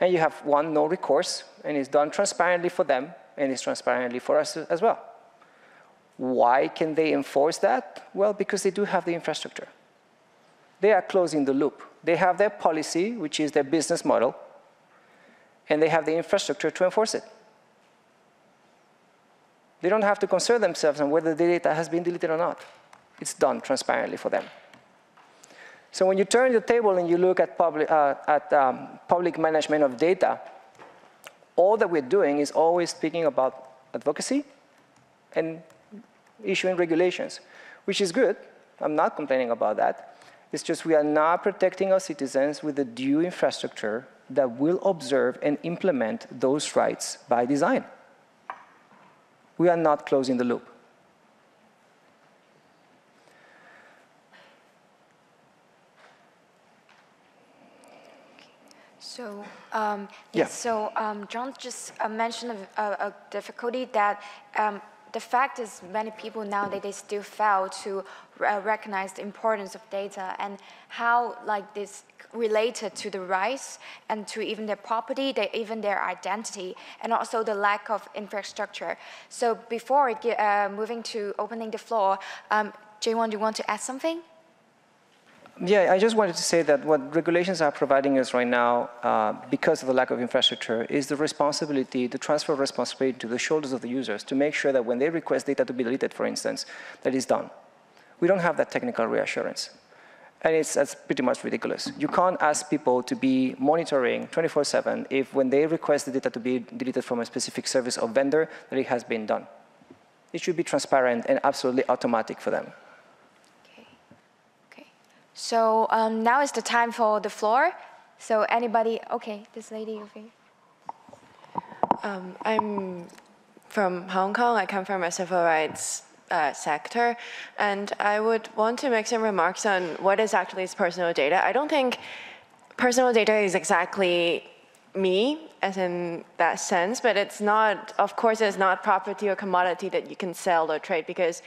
And you have one no recourse, and it's done transparently for them, and it's transparently for us as well. Why can they enforce that? Well, because they do have the infrastructure. They are closing the loop. They have their policy, which is their business model, and they have the infrastructure to enforce it. They don't have to concern themselves on whether the data has been deleted or not. It's done transparently for them. So when you turn the table and you look at public, uh, at, um, public management of data, all that we're doing is always speaking about advocacy and issuing regulations, which is good. I'm not complaining about that. It's just we are not protecting our citizens with the due infrastructure that will observe and implement those rights by design. We are not closing the loop. So, um, yeah. So, um, John just uh, mentioned a, a, a, difficulty that um, the fact is many people now they, still fail to uh, recognize the importance of data and how like this related to the rights and to even their property, they, even their identity, and also the lack of infrastructure. So before uh, moving to opening the floor, um, do you want to add something? Yeah, I just wanted to say that what regulations are providing us right now, uh, because of the lack of infrastructure, is the responsibility the transfer of responsibility to the shoulders of the users to make sure that when they request data to be deleted, for instance, that is done. We don't have that technical reassurance. And it's, it's pretty much ridiculous. You can't ask people to be monitoring 24-7 if when they request the data to be deleted from a specific service or vendor, that it has been done. It should be transparent and absolutely automatic for them. So um, now is the time for the floor. So anybody, okay, this lady over here. Um, I'm from Hong Kong. I come from a civil rights uh, sector, and I would want to make some remarks on what is actually personal data. I don't think personal data is exactly me, as in that sense, but it's not, of course, it's not property or commodity that you can sell or trade because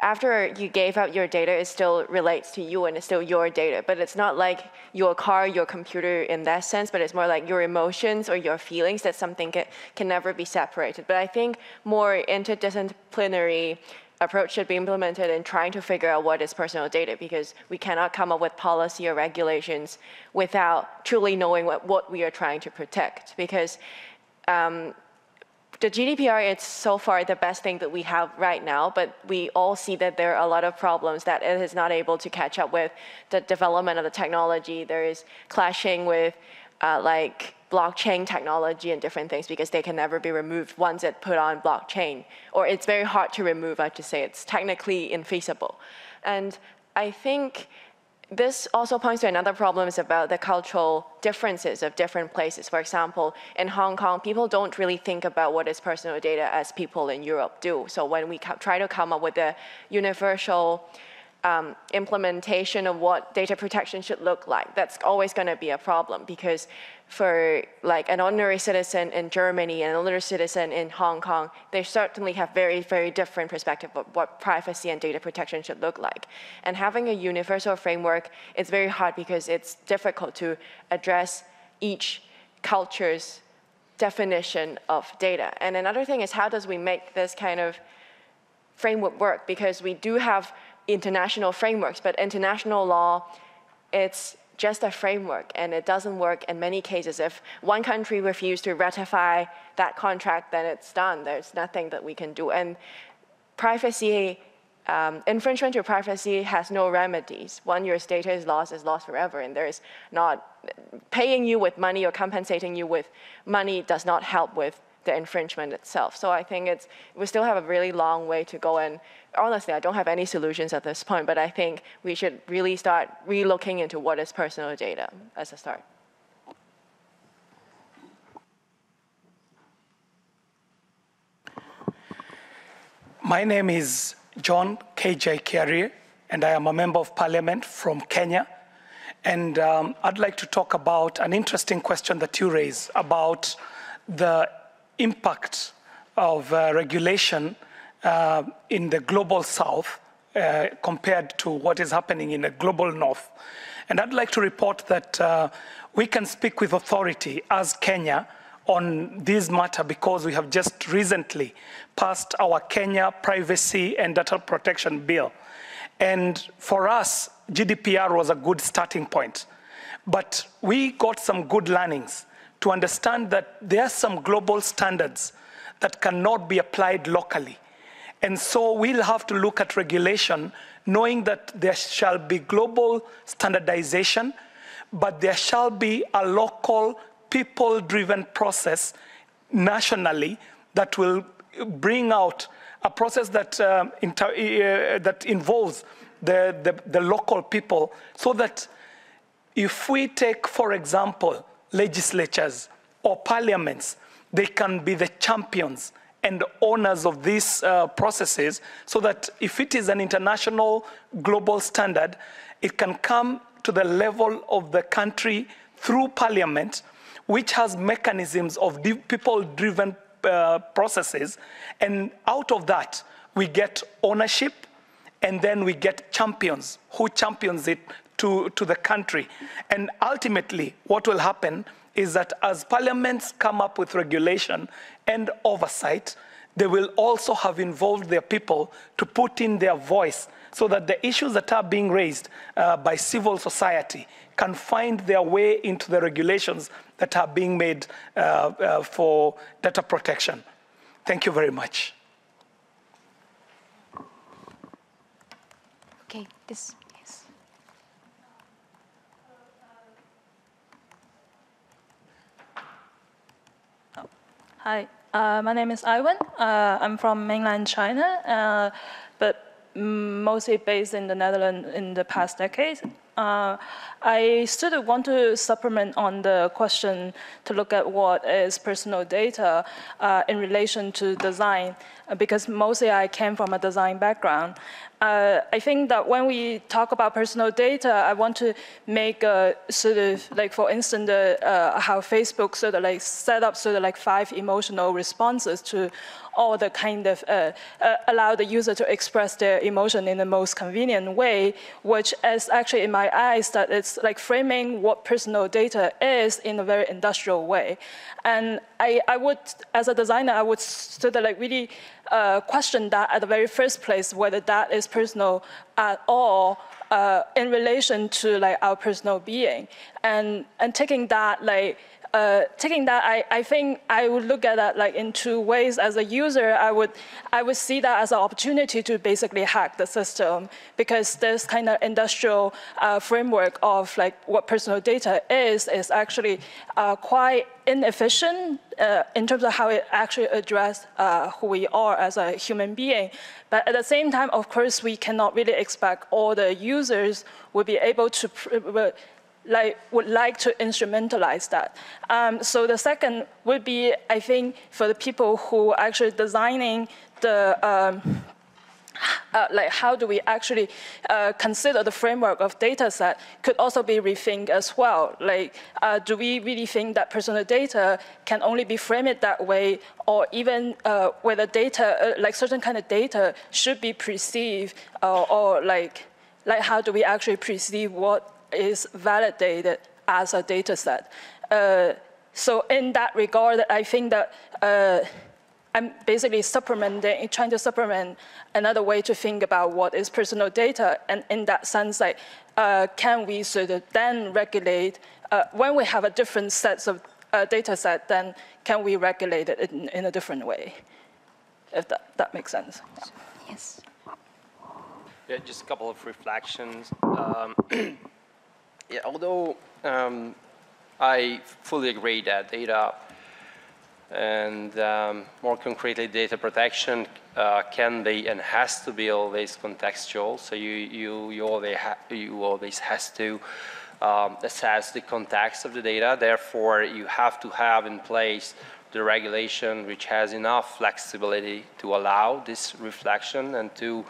after you gave up your data, it still relates to you and it's still your data. But it's not like your car, your computer in that sense, but it's more like your emotions or your feelings that something can, can never be separated. But I think more interdisciplinary approach should be implemented in trying to figure out what is personal data because we cannot come up with policy or regulations without truly knowing what, what we are trying to protect because um, the GDPR is so far the best thing that we have right now, but we all see that there are a lot of problems that it is not able to catch up with the development of the technology. There is clashing with uh, like blockchain technology and different things because they can never be removed once it's put on blockchain. Or it's very hard to remove, I have to say. It's technically infeasible. And I think this also points to another problem is about the cultural differences of different places. For example, in Hong Kong, people don't really think about what is personal data as people in Europe do. So when we try to come up with a universal um, implementation of what data protection should look like, that's always going to be a problem because for like an ordinary citizen in Germany and an ordinary citizen in Hong Kong, they certainly have very, very different perspective of what privacy and data protection should look like. And having a universal framework is very hard because it's difficult to address each culture's definition of data. And another thing is how does we make this kind of framework work? Because we do have international frameworks, but international law, it's just a framework and it doesn't work in many cases. If one country refuses to ratify that contract, then it's done. There's nothing that we can do. And privacy, um, infringement to privacy has no remedies. When your data is lost, is lost forever. And there is not, paying you with money or compensating you with money does not help with the infringement itself. So I think it's, we still have a really long way to go and honestly, I don't have any solutions at this point, but I think we should really start relooking into what is personal data as a start. My name is John K.J. Kiarie, and I am a member of parliament from Kenya. And um, I'd like to talk about an interesting question that you raised about the impact of uh, regulation uh, in the global south uh, compared to what is happening in the global north. And I'd like to report that uh, we can speak with authority as Kenya on this matter because we have just recently passed our Kenya Privacy and Data Protection Bill. And for us, GDPR was a good starting point. But we got some good learnings to understand that there are some global standards that cannot be applied locally. And so we'll have to look at regulation, knowing that there shall be global standardization, but there shall be a local, people driven process nationally that will bring out a process that, um, uh, that involves the, the, the local people so that if we take, for example, legislatures or parliaments, they can be the champions and owners of these uh, processes so that if it is an international global standard, it can come to the level of the country through parliament, which has mechanisms of people-driven uh, processes. And out of that, we get ownership, and then we get champions who champions it to, to the country. And ultimately, what will happen is that as parliaments come up with regulation and oversight, they will also have involved their people to put in their voice so that the issues that are being raised uh, by civil society can find their way into the regulations that are being made uh, uh, for data protection. Thank you very much. Okay, this. Hi, uh, my name is Ivan. Uh, I'm from mainland China, uh, but mostly based in the Netherlands in the past decade. Uh, I sort of want to supplement on the question to look at what is personal data uh, in relation to design, uh, because mostly I came from a design background. Uh, I think that when we talk about personal data, I want to make a sort of like, for instance, uh, how Facebook sort of like set up sort of like five emotional responses to all the kind of uh, uh, allow the user to express their emotion in the most convenient way, which is actually in my eyes that it's like framing what personal data is in a very industrial way. And I, I would, as a designer, I would sort of like really uh, question that at the very first place, whether that is personal at all uh, in relation to like our personal being, and and taking that like uh, taking that, I, I think I would look at that like in two ways. As a user, I would, I would see that as an opportunity to basically hack the system because this kind of industrial uh, framework of like what personal data is, is actually uh, quite inefficient uh, in terms of how it actually addresses uh, who we are as a human being. But at the same time, of course, we cannot really expect all the users will be able to like, would like to instrumentalize that. Um, so the second would be, I think, for the people who are actually designing the um, uh, like how do we actually uh, consider the framework of data set could also be rethinked as well. Like, uh, do we really think that personal data can only be framed that way, or even uh, whether data, uh, like certain kind of data, should be perceived, uh, or like, like how do we actually perceive what is validated as a data set. Uh, so in that regard, I think that uh, I'm basically supplementing, trying to supplement another way to think about what is personal data. And in that sense, like, uh, can we sort of then regulate, uh, when we have a different sets of uh, data set, then can we regulate it in, in, a different way? If that, that makes sense. Yes. Yeah, just a couple of reflections. Um, Yeah, although um, I fully agree that data and um, more concretely data protection uh, can be and has to be always contextual. So you, you, you, always, you always has to um, assess the context of the data. Therefore, you have to have in place the regulation which has enough flexibility to allow this reflection and to,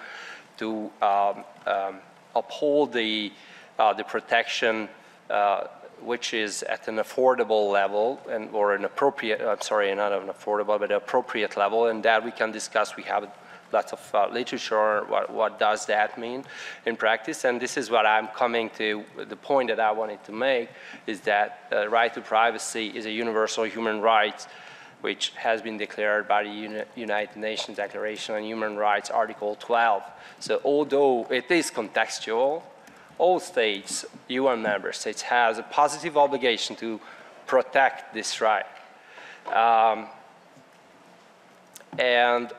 to um, um uphold the the protection uh, which is at an affordable level and or an appropriate, I'm sorry, not an affordable, but appropriate level, and that we can discuss. We have lots of uh, literature what, what does that mean in practice and this is what I'm coming to the point that I wanted to make is that uh, right to privacy is a universal human right which has been declared by the United Nations Declaration on Human Rights Article 12 so although it is contextual all states, UN member states, has a positive obligation to protect this right. Um, and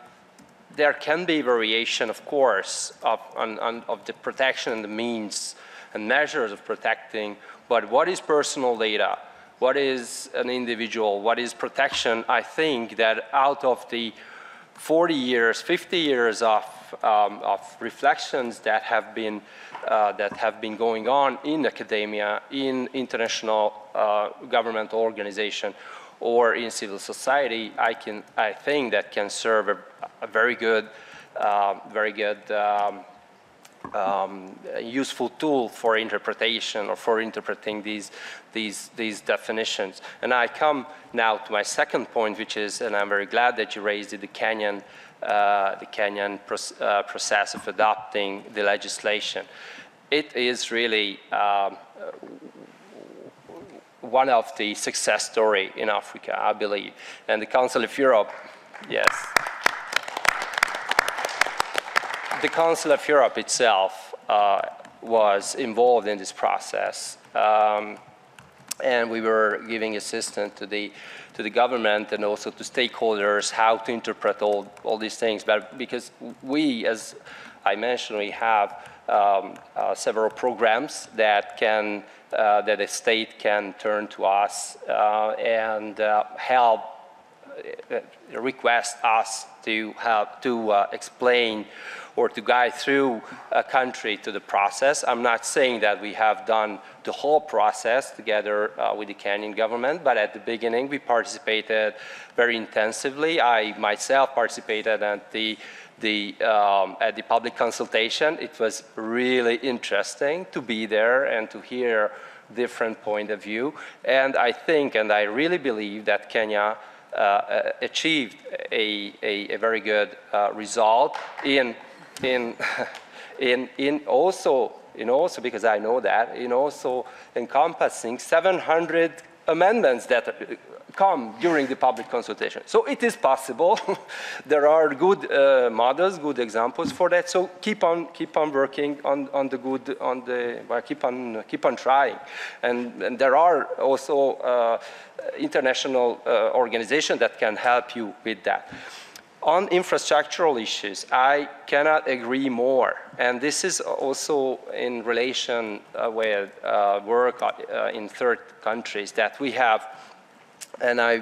there can be variation, of course, of, on, on, of the protection and the means and measures of protecting, but what is personal data? What is an individual? What is protection? I think that out of the 40 years, 50 years of, um, of reflections that have been uh, that have been going on in academia, in international uh, governmental organization, or in civil society, I can, I think that can serve a, a very good, uh, very good um, um, useful tool for interpretation or for interpreting these, these, these definitions. And I come now to my second point, which is, and I'm very glad that you raised it, the Kenyan the Kenyan uh, process of adopting the legislation. It is really um, one of the success story in Africa, I believe. And the Council of Europe, yes. The Council of Europe itself uh, was involved in this process. Um, and we were giving assistance to the to the government and also to stakeholders how to interpret all, all these things. But because we, as I mentioned, we have um, uh, several programs that can uh, that a state can turn to us uh, and uh, help uh, request us to help to uh, explain or to guide through a country to the process. I'm not saying that we have done the whole process together uh, with the Kenyan government, but at the beginning we participated very intensively. I myself participated at the the, um, at the public consultation. It was really interesting to be there and to hear different point of view. And I think, and I really believe that Kenya uh, uh achieved a, a, a, very good uh, result in in, in, in also, in also, because I know that, in also encompassing 700 amendments that come during the public consultation. So it is possible. there are good uh, models, good examples for that. So keep on, keep on working on, on the good, on the, well, keep on, keep on trying. And, and there are also uh, international uh, organizations that can help you with that. On infrastructural issues, I cannot agree more. And this is also in relation uh, with uh, work uh, in third countries that we have, and I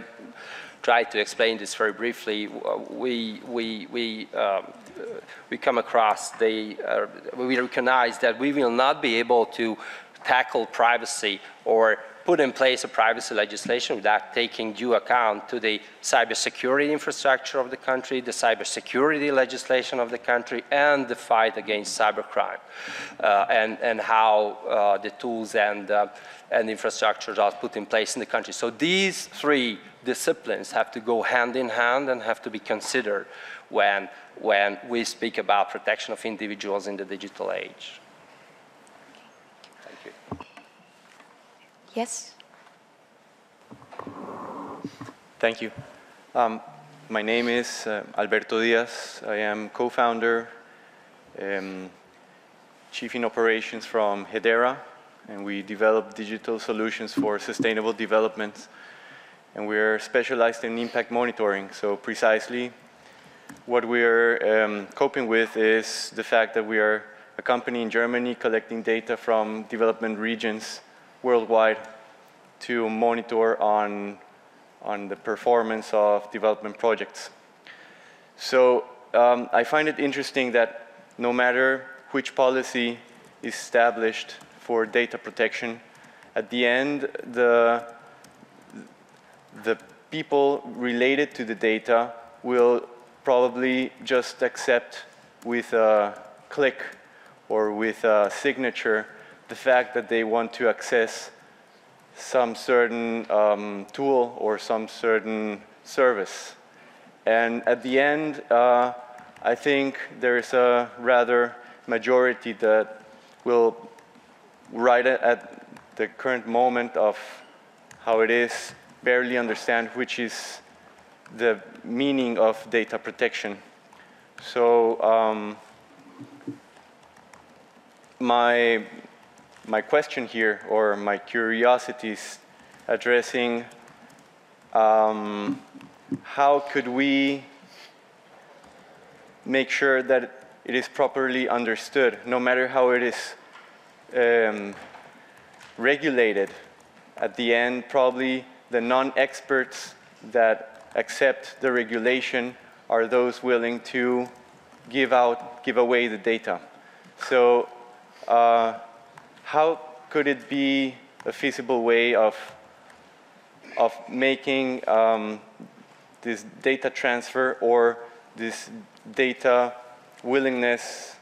tried to explain this very briefly, we, we, we, um, we come across the, uh, we recognize that we will not be able to tackle privacy or put in place a privacy legislation without taking due account to the cybersecurity infrastructure of the country, the cybersecurity legislation of the country, and the fight against cybercrime, uh, and, and how uh, the tools and, uh, and infrastructures are put in place in the country. So these three disciplines have to go hand in hand and have to be considered when, when we speak about protection of individuals in the digital age. Yes? Thank you. Um, my name is uh, Alberto Diaz. I am co-founder, um, chief in operations from Hedera, and we develop digital solutions for sustainable development. And we're specialized in impact monitoring. So precisely what we're um, coping with is the fact that we are a company in Germany collecting data from development regions worldwide to monitor on, on the performance of development projects. So um, I find it interesting that no matter which policy is established for data protection, at the end, the, the people related to the data will probably just accept with a click or with a signature the fact that they want to access some certain um, tool or some certain service. And at the end, uh, I think there's a rather majority that will, right at the current moment of how it is, barely understand which is the meaning of data protection. So um, my my question here, or my curiosity is addressing um, how could we make sure that it is properly understood, no matter how it is um, regulated. At the end, probably the non-experts that accept the regulation are those willing to give out, give away the data. So uh, how could it be a feasible way of, of making um, this data transfer or this data willingness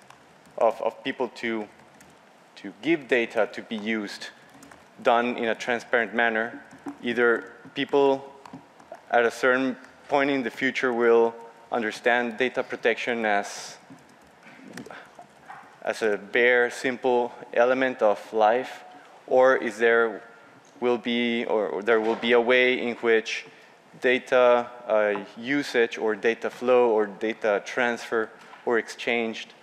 of, of people to, to give data to be used done in a transparent manner. Either people at a certain point in the future will understand data protection as as a bare, simple element of life, or is there will be or, there will be a way in which data uh, usage or data flow or data transfer or exchanged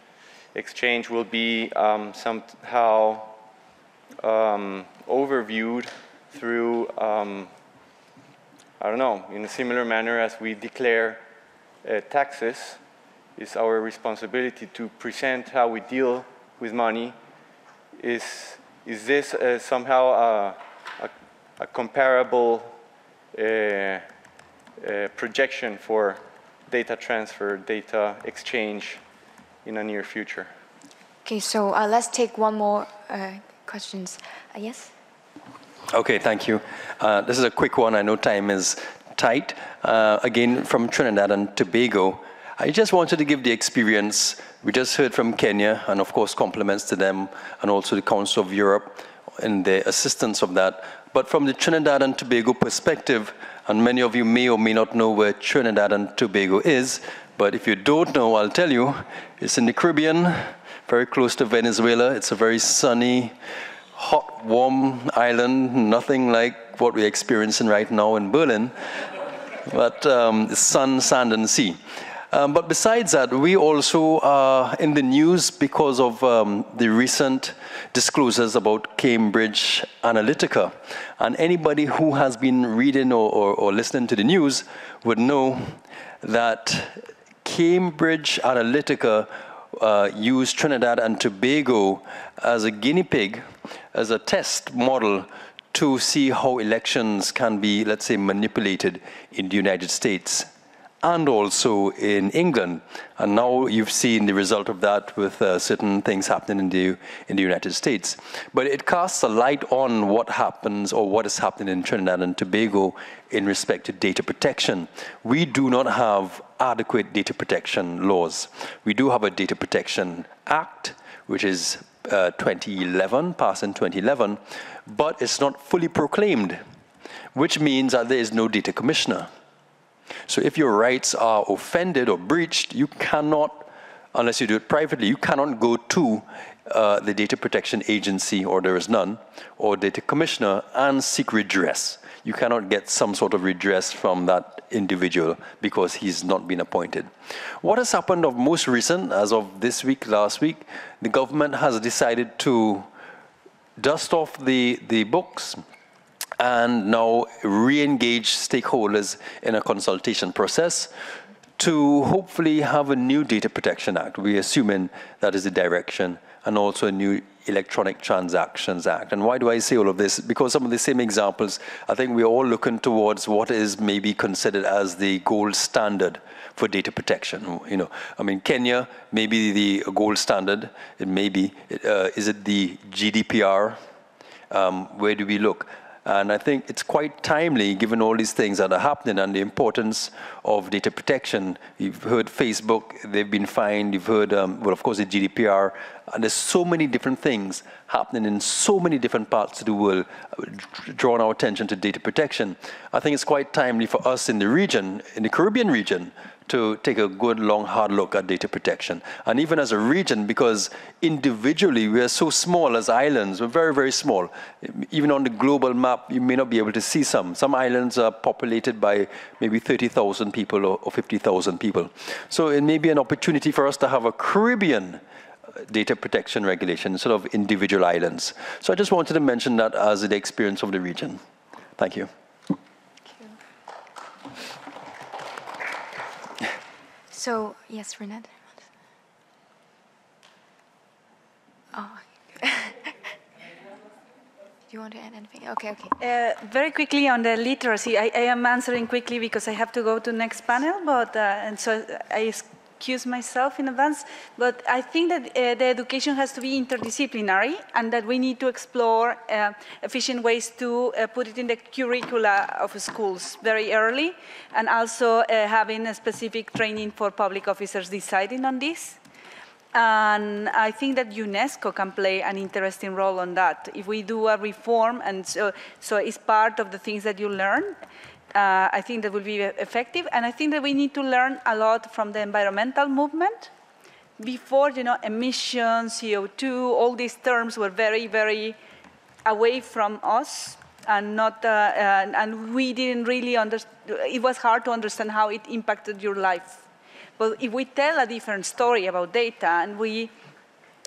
exchange will be um, somehow um, overviewed through um, I don't know in a similar manner as we declare uh, taxes is our responsibility to present how we deal with money. Is, is this uh, somehow a, a, a comparable uh, uh, projection for data transfer, data exchange in a near future? Okay, so uh, let's take one more uh, questions. Uh, yes? Okay, thank you. Uh, this is a quick one. I know time is tight. Uh, again, from Trinidad and Tobago. I just wanted to give the experience. We just heard from Kenya, and of course, compliments to them, and also the Council of Europe and the assistance of that. But from the Trinidad and Tobago perspective, and many of you may or may not know where Trinidad and Tobago is, but if you don't know, I'll tell you, it's in the Caribbean, very close to Venezuela. It's a very sunny, hot, warm island, nothing like what we're experiencing right now in Berlin, but um, sun, sand, and sea. Um, but besides that, we also are in the news because of um, the recent disclosures about Cambridge Analytica. And anybody who has been reading or, or, or listening to the news would know that Cambridge Analytica uh, used Trinidad and Tobago as a guinea pig, as a test model to see how elections can be, let's say, manipulated in the United States and also in England. And now you've seen the result of that with uh, certain things happening in the, in the United States. But it casts a light on what happens or what is happening in Trinidad and Tobago in respect to data protection. We do not have adequate data protection laws. We do have a Data Protection Act, which is uh, 2011, passed in 2011, but it's not fully proclaimed, which means that there is no data commissioner. So if your rights are offended or breached, you cannot, unless you do it privately, you cannot go to uh, the Data Protection Agency, or there is none, or Data Commissioner, and seek redress. You cannot get some sort of redress from that individual because he's not been appointed. What has happened of most recent, as of this week, last week, the government has decided to dust off the, the books and now re-engage stakeholders in a consultation process to hopefully have a new Data Protection Act. We're assuming that is the direction, and also a new Electronic Transactions Act. And why do I say all of this? Because some of the same examples, I think we're all looking towards what is maybe considered as the gold standard for data protection. You know, I mean, Kenya may be the gold standard. It may be. Uh, is it the GDPR? Um, where do we look? And I think it's quite timely given all these things that are happening and the importance of data protection. You've heard Facebook, they've been fined. You've heard, um, well, of course, the GDPR. And there's so many different things happening in so many different parts of the world, uh, drawing our attention to data protection. I think it's quite timely for us in the region, in the Caribbean region, to take a good, long, hard look at data protection. And even as a region, because individually we are so small as islands, we're very, very small. Even on the global map, you may not be able to see some. Some islands are populated by maybe 30,000 people or, or 50,000 people. So it may be an opportunity for us to have a Caribbean data protection regulation instead of individual islands. So I just wanted to mention that as the experience of the region. Thank you. So, yes, Renate. Oh. Do you want to add anything? Okay, okay. Uh, very quickly on the literacy, I, I, am answering quickly because I have to go to next panel, but uh, and so I excuse myself in advance, but I think that uh, the education has to be interdisciplinary and that we need to explore uh, efficient ways to uh, put it in the curricula of schools very early and also uh, having a specific training for public officers deciding on this. And I think that UNESCO can play an interesting role on that. If we do a reform, and so, so it's part of the things that you learn, uh, I think that will be effective. And I think that we need to learn a lot from the environmental movement. Before, you know, emissions, CO2, all these terms were very, very away from us and not, uh, uh, and we didn't really understand, it was hard to understand how it impacted your life. But if we tell a different story about data and we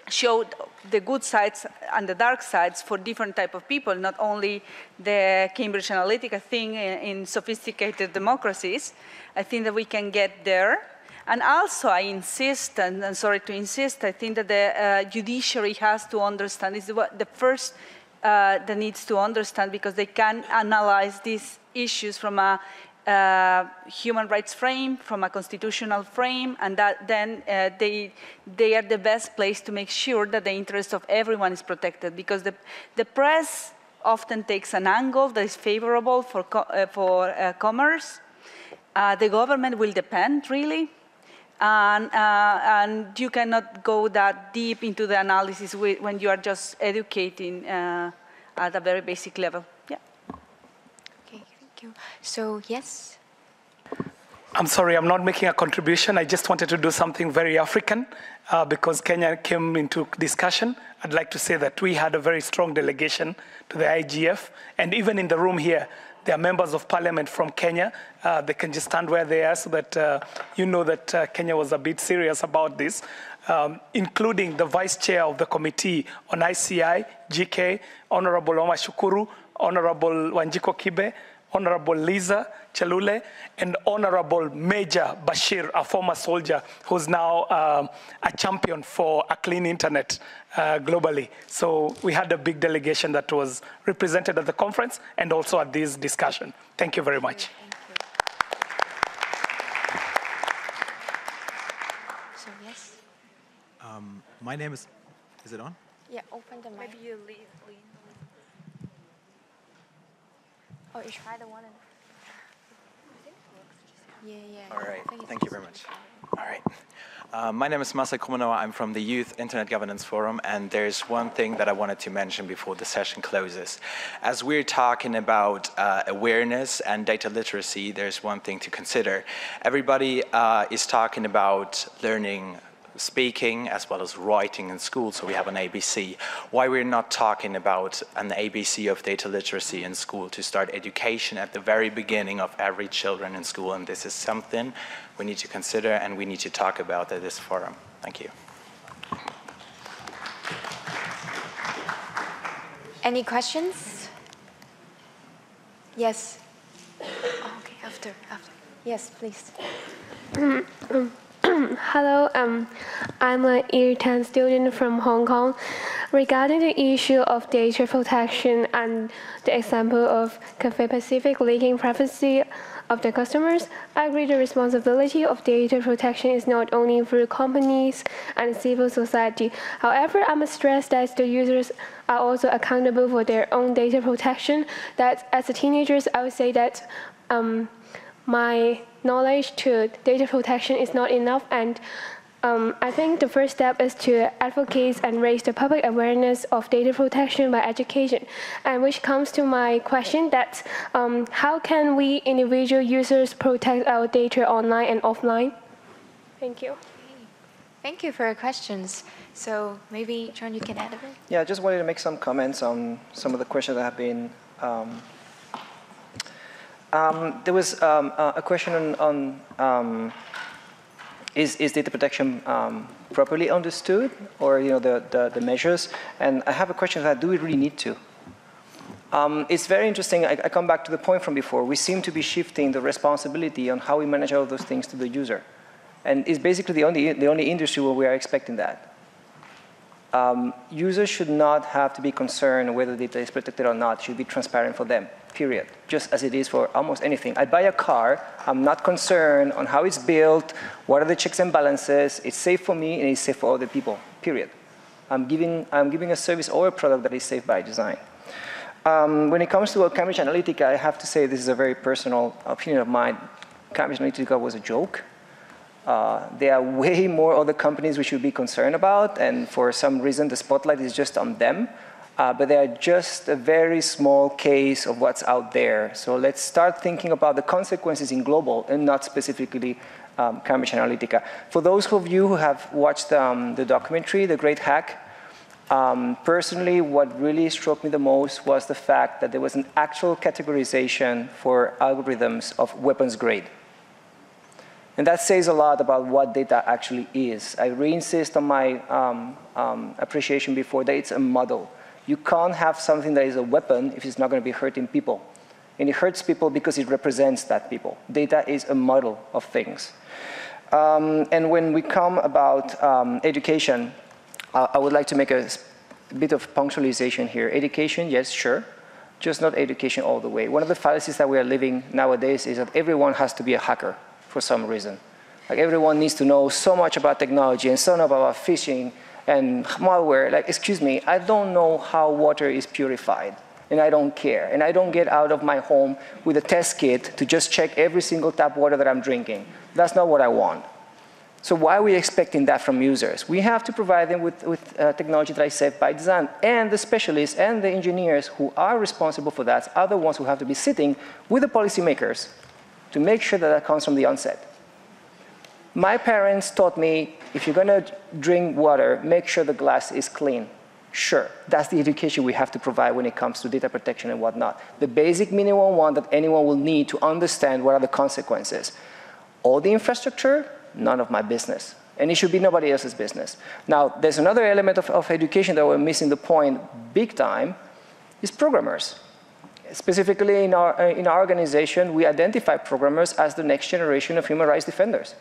showed the good sides and the dark sides for different type of people, not only the Cambridge Analytica thing in, in sophisticated democracies. I think that we can get there. And also I insist, and I'm sorry to insist, I think that the uh, judiciary has to understand, is the first uh, that needs to understand because they can analyze these issues from a uh, human rights frame, from a constitutional frame, and that then uh, they, they are the best place to make sure that the interest of everyone is protected because the, the press often takes an angle that is favorable for, co uh, for uh, commerce. Uh, the government will depend, really, and, and, you cannot go that deep into the analysis when you are just educating at a very basic level. You. So, yes? I'm sorry, I'm not making a contribution. I just wanted to do something very African uh, because Kenya came into discussion. I'd like to say that we had a very strong delegation to the IGF, and even in the room here, there are members of parliament from Kenya. Uh, they can just stand where they are so that uh, you know that uh, Kenya was a bit serious about this, um, including the vice chair of the committee on ICI, GK, Honorable Omar Shukuru, Honorable Wanjiku Kibe, Honorable Liza Chelule, and Honorable Major Bashir, a former soldier who's now um, a champion for a clean internet uh, globally. So we had a big delegation that was represented at the conference and also at this discussion. Thank you very much. So yes. Um, my name is, is it on? Yeah, open the mic. Maybe you leave. leave. Oh, you try the one and. Yeah, yeah. All right, I think it's thank you very much. All right. Uh, my name is Masa Kumanoa. I'm from the Youth Internet Governance Forum, and there's one thing that I wanted to mention before the session closes. As we're talking about uh, awareness and data literacy, there's one thing to consider. Everybody uh, is talking about learning speaking as well as writing in school, so we have an ABC. Why we're not talking about an ABC of data literacy in school to start education at the very beginning of every children in school, and this is something we need to consider and we need to talk about at this forum. Thank you. Any questions? Yes. Oh, okay, after, after. Yes, please. Hello, um, I'm a year 10 student from Hong Kong. Regarding the issue of data protection and the example of Cathay Pacific leaking privacy of the customers, I agree the responsibility of data protection is not only for companies and civil society. However, I must stress that the users are also accountable for their own data protection. That as a teenagers, I would say that um, my knowledge to data protection is not enough and um, I think the first step is to advocate and raise the public awareness of data protection by education, and which comes to my question that um, how can we individual users protect our data online and offline? Thank you. Thank you for your questions. So maybe, John, you can add a bit. Yeah, I just wanted to make some comments on some of the questions that have been um, um, there was um, uh, a question on, on um, is, is data protection um, properly understood or you know the, the, the, measures? And I have a question that do we really need to? Um, it's very interesting. I, I, come back to the point from before. We seem to be shifting the responsibility on how we manage all those things to the user. And it's basically the only, the only industry where we are expecting that. Um, users should not have to be concerned whether data is protected or not. It should be transparent for them period, just as it is for almost anything. I buy a car, I'm not concerned on how it's built, what are the checks and balances, it's safe for me and it's safe for other people, period. I'm giving, I'm giving a service or a product that is safe by design. Um, when it comes to Cambridge Analytica, I have to say this is a very personal opinion of mine. Cambridge Analytica was a joke. Uh, there are way more other companies we should be concerned about, and for some reason the spotlight is just on them uh, but they are just a very small case of what's out there. So let's start thinking about the consequences in global and not specifically um, Cambridge Analytica. For those of you who have watched um, the documentary, The Great Hack, um, personally, what really struck me the most was the fact that there was an actual categorization for algorithms of weapons grade. And that says a lot about what data actually is. I re-insist on my um, um, appreciation before that it's a model. You can't have something that is a weapon if it's not going to be hurting people. And it hurts people because it represents that people. Data is a model of things. Um, and when we come about um, education, uh, I would like to make a bit of punctualization here. Education, yes, sure, just not education all the way. One of the fallacies that we are living nowadays is that everyone has to be a hacker for some reason. Like everyone needs to know so much about technology and so much about phishing and malware, like, excuse me, I don't know how water is purified and I don't care. And I don't get out of my home with a test kit to just check every single tap water that I'm drinking. That's not what I want. So why are we expecting that from users? We have to provide them with, with uh, technology that I said by design. And the specialists and the engineers who are responsible for that are the ones who have to be sitting with the policymakers to make sure that that comes from the onset. My parents taught me if you're going to drink water, make sure the glass is clean. Sure, that's the education we have to provide when it comes to data protection and whatnot. The basic minimum one that anyone will need to understand what are the consequences. All the infrastructure, none of my business. And it should be nobody else's business. Now, there's another element of, of education that we're missing the point big time, is programmers. Specifically in our, in our organization, we identify programmers as the next generation of human rights defenders.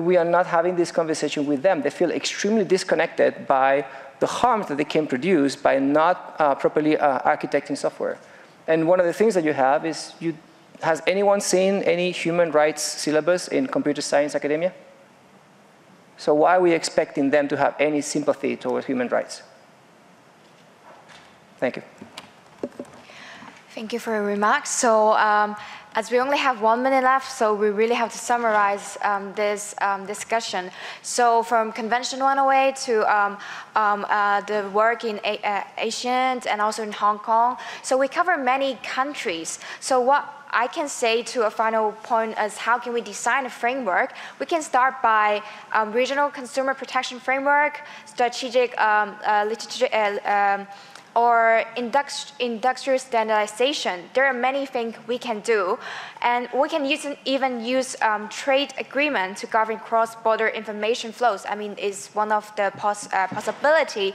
We are not having this conversation with them. They feel extremely disconnected by the harm that they can produce by not uh, properly uh, architecting software. And one of the things that you have is, you, has anyone seen any human rights syllabus in computer science academia? So why are we expecting them to have any sympathy towards human rights? Thank you. Thank you for your remarks. So um, as we only have one minute left, so we really have to summarize um, this um, discussion. So from Convention 108 to um, um, uh, the work in A uh, Asian and also in Hong Kong, so we cover many countries. So what I can say to a final point is how can we design a framework? We can start by um, regional consumer protection framework, strategic um, uh, literature, uh, or industrial standardization. There are many things we can do. And we can use, even use um, trade agreement to govern cross-border information flows. I mean, it's one of the pos uh, possibility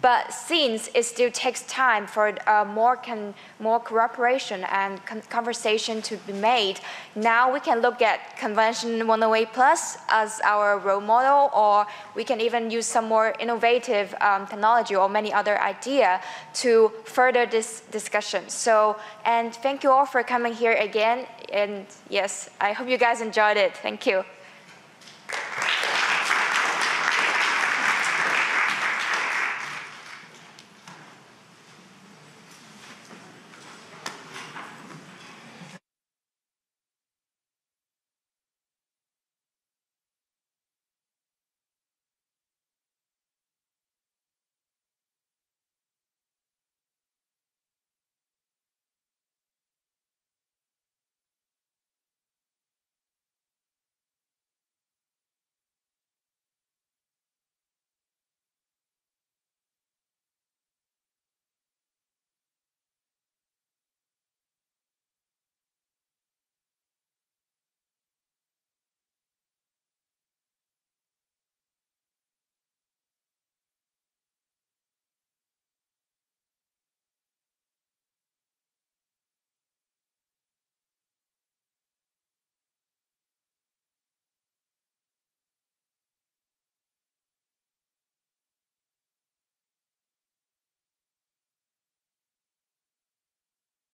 but since it still takes time for uh, more, can, more cooperation and con conversation to be made, now we can look at Convention 108 Plus as our role model, or we can even use some more innovative um, technology or many other idea to further this discussion. So, and thank you all for coming here again. And yes, I hope you guys enjoyed it. Thank you.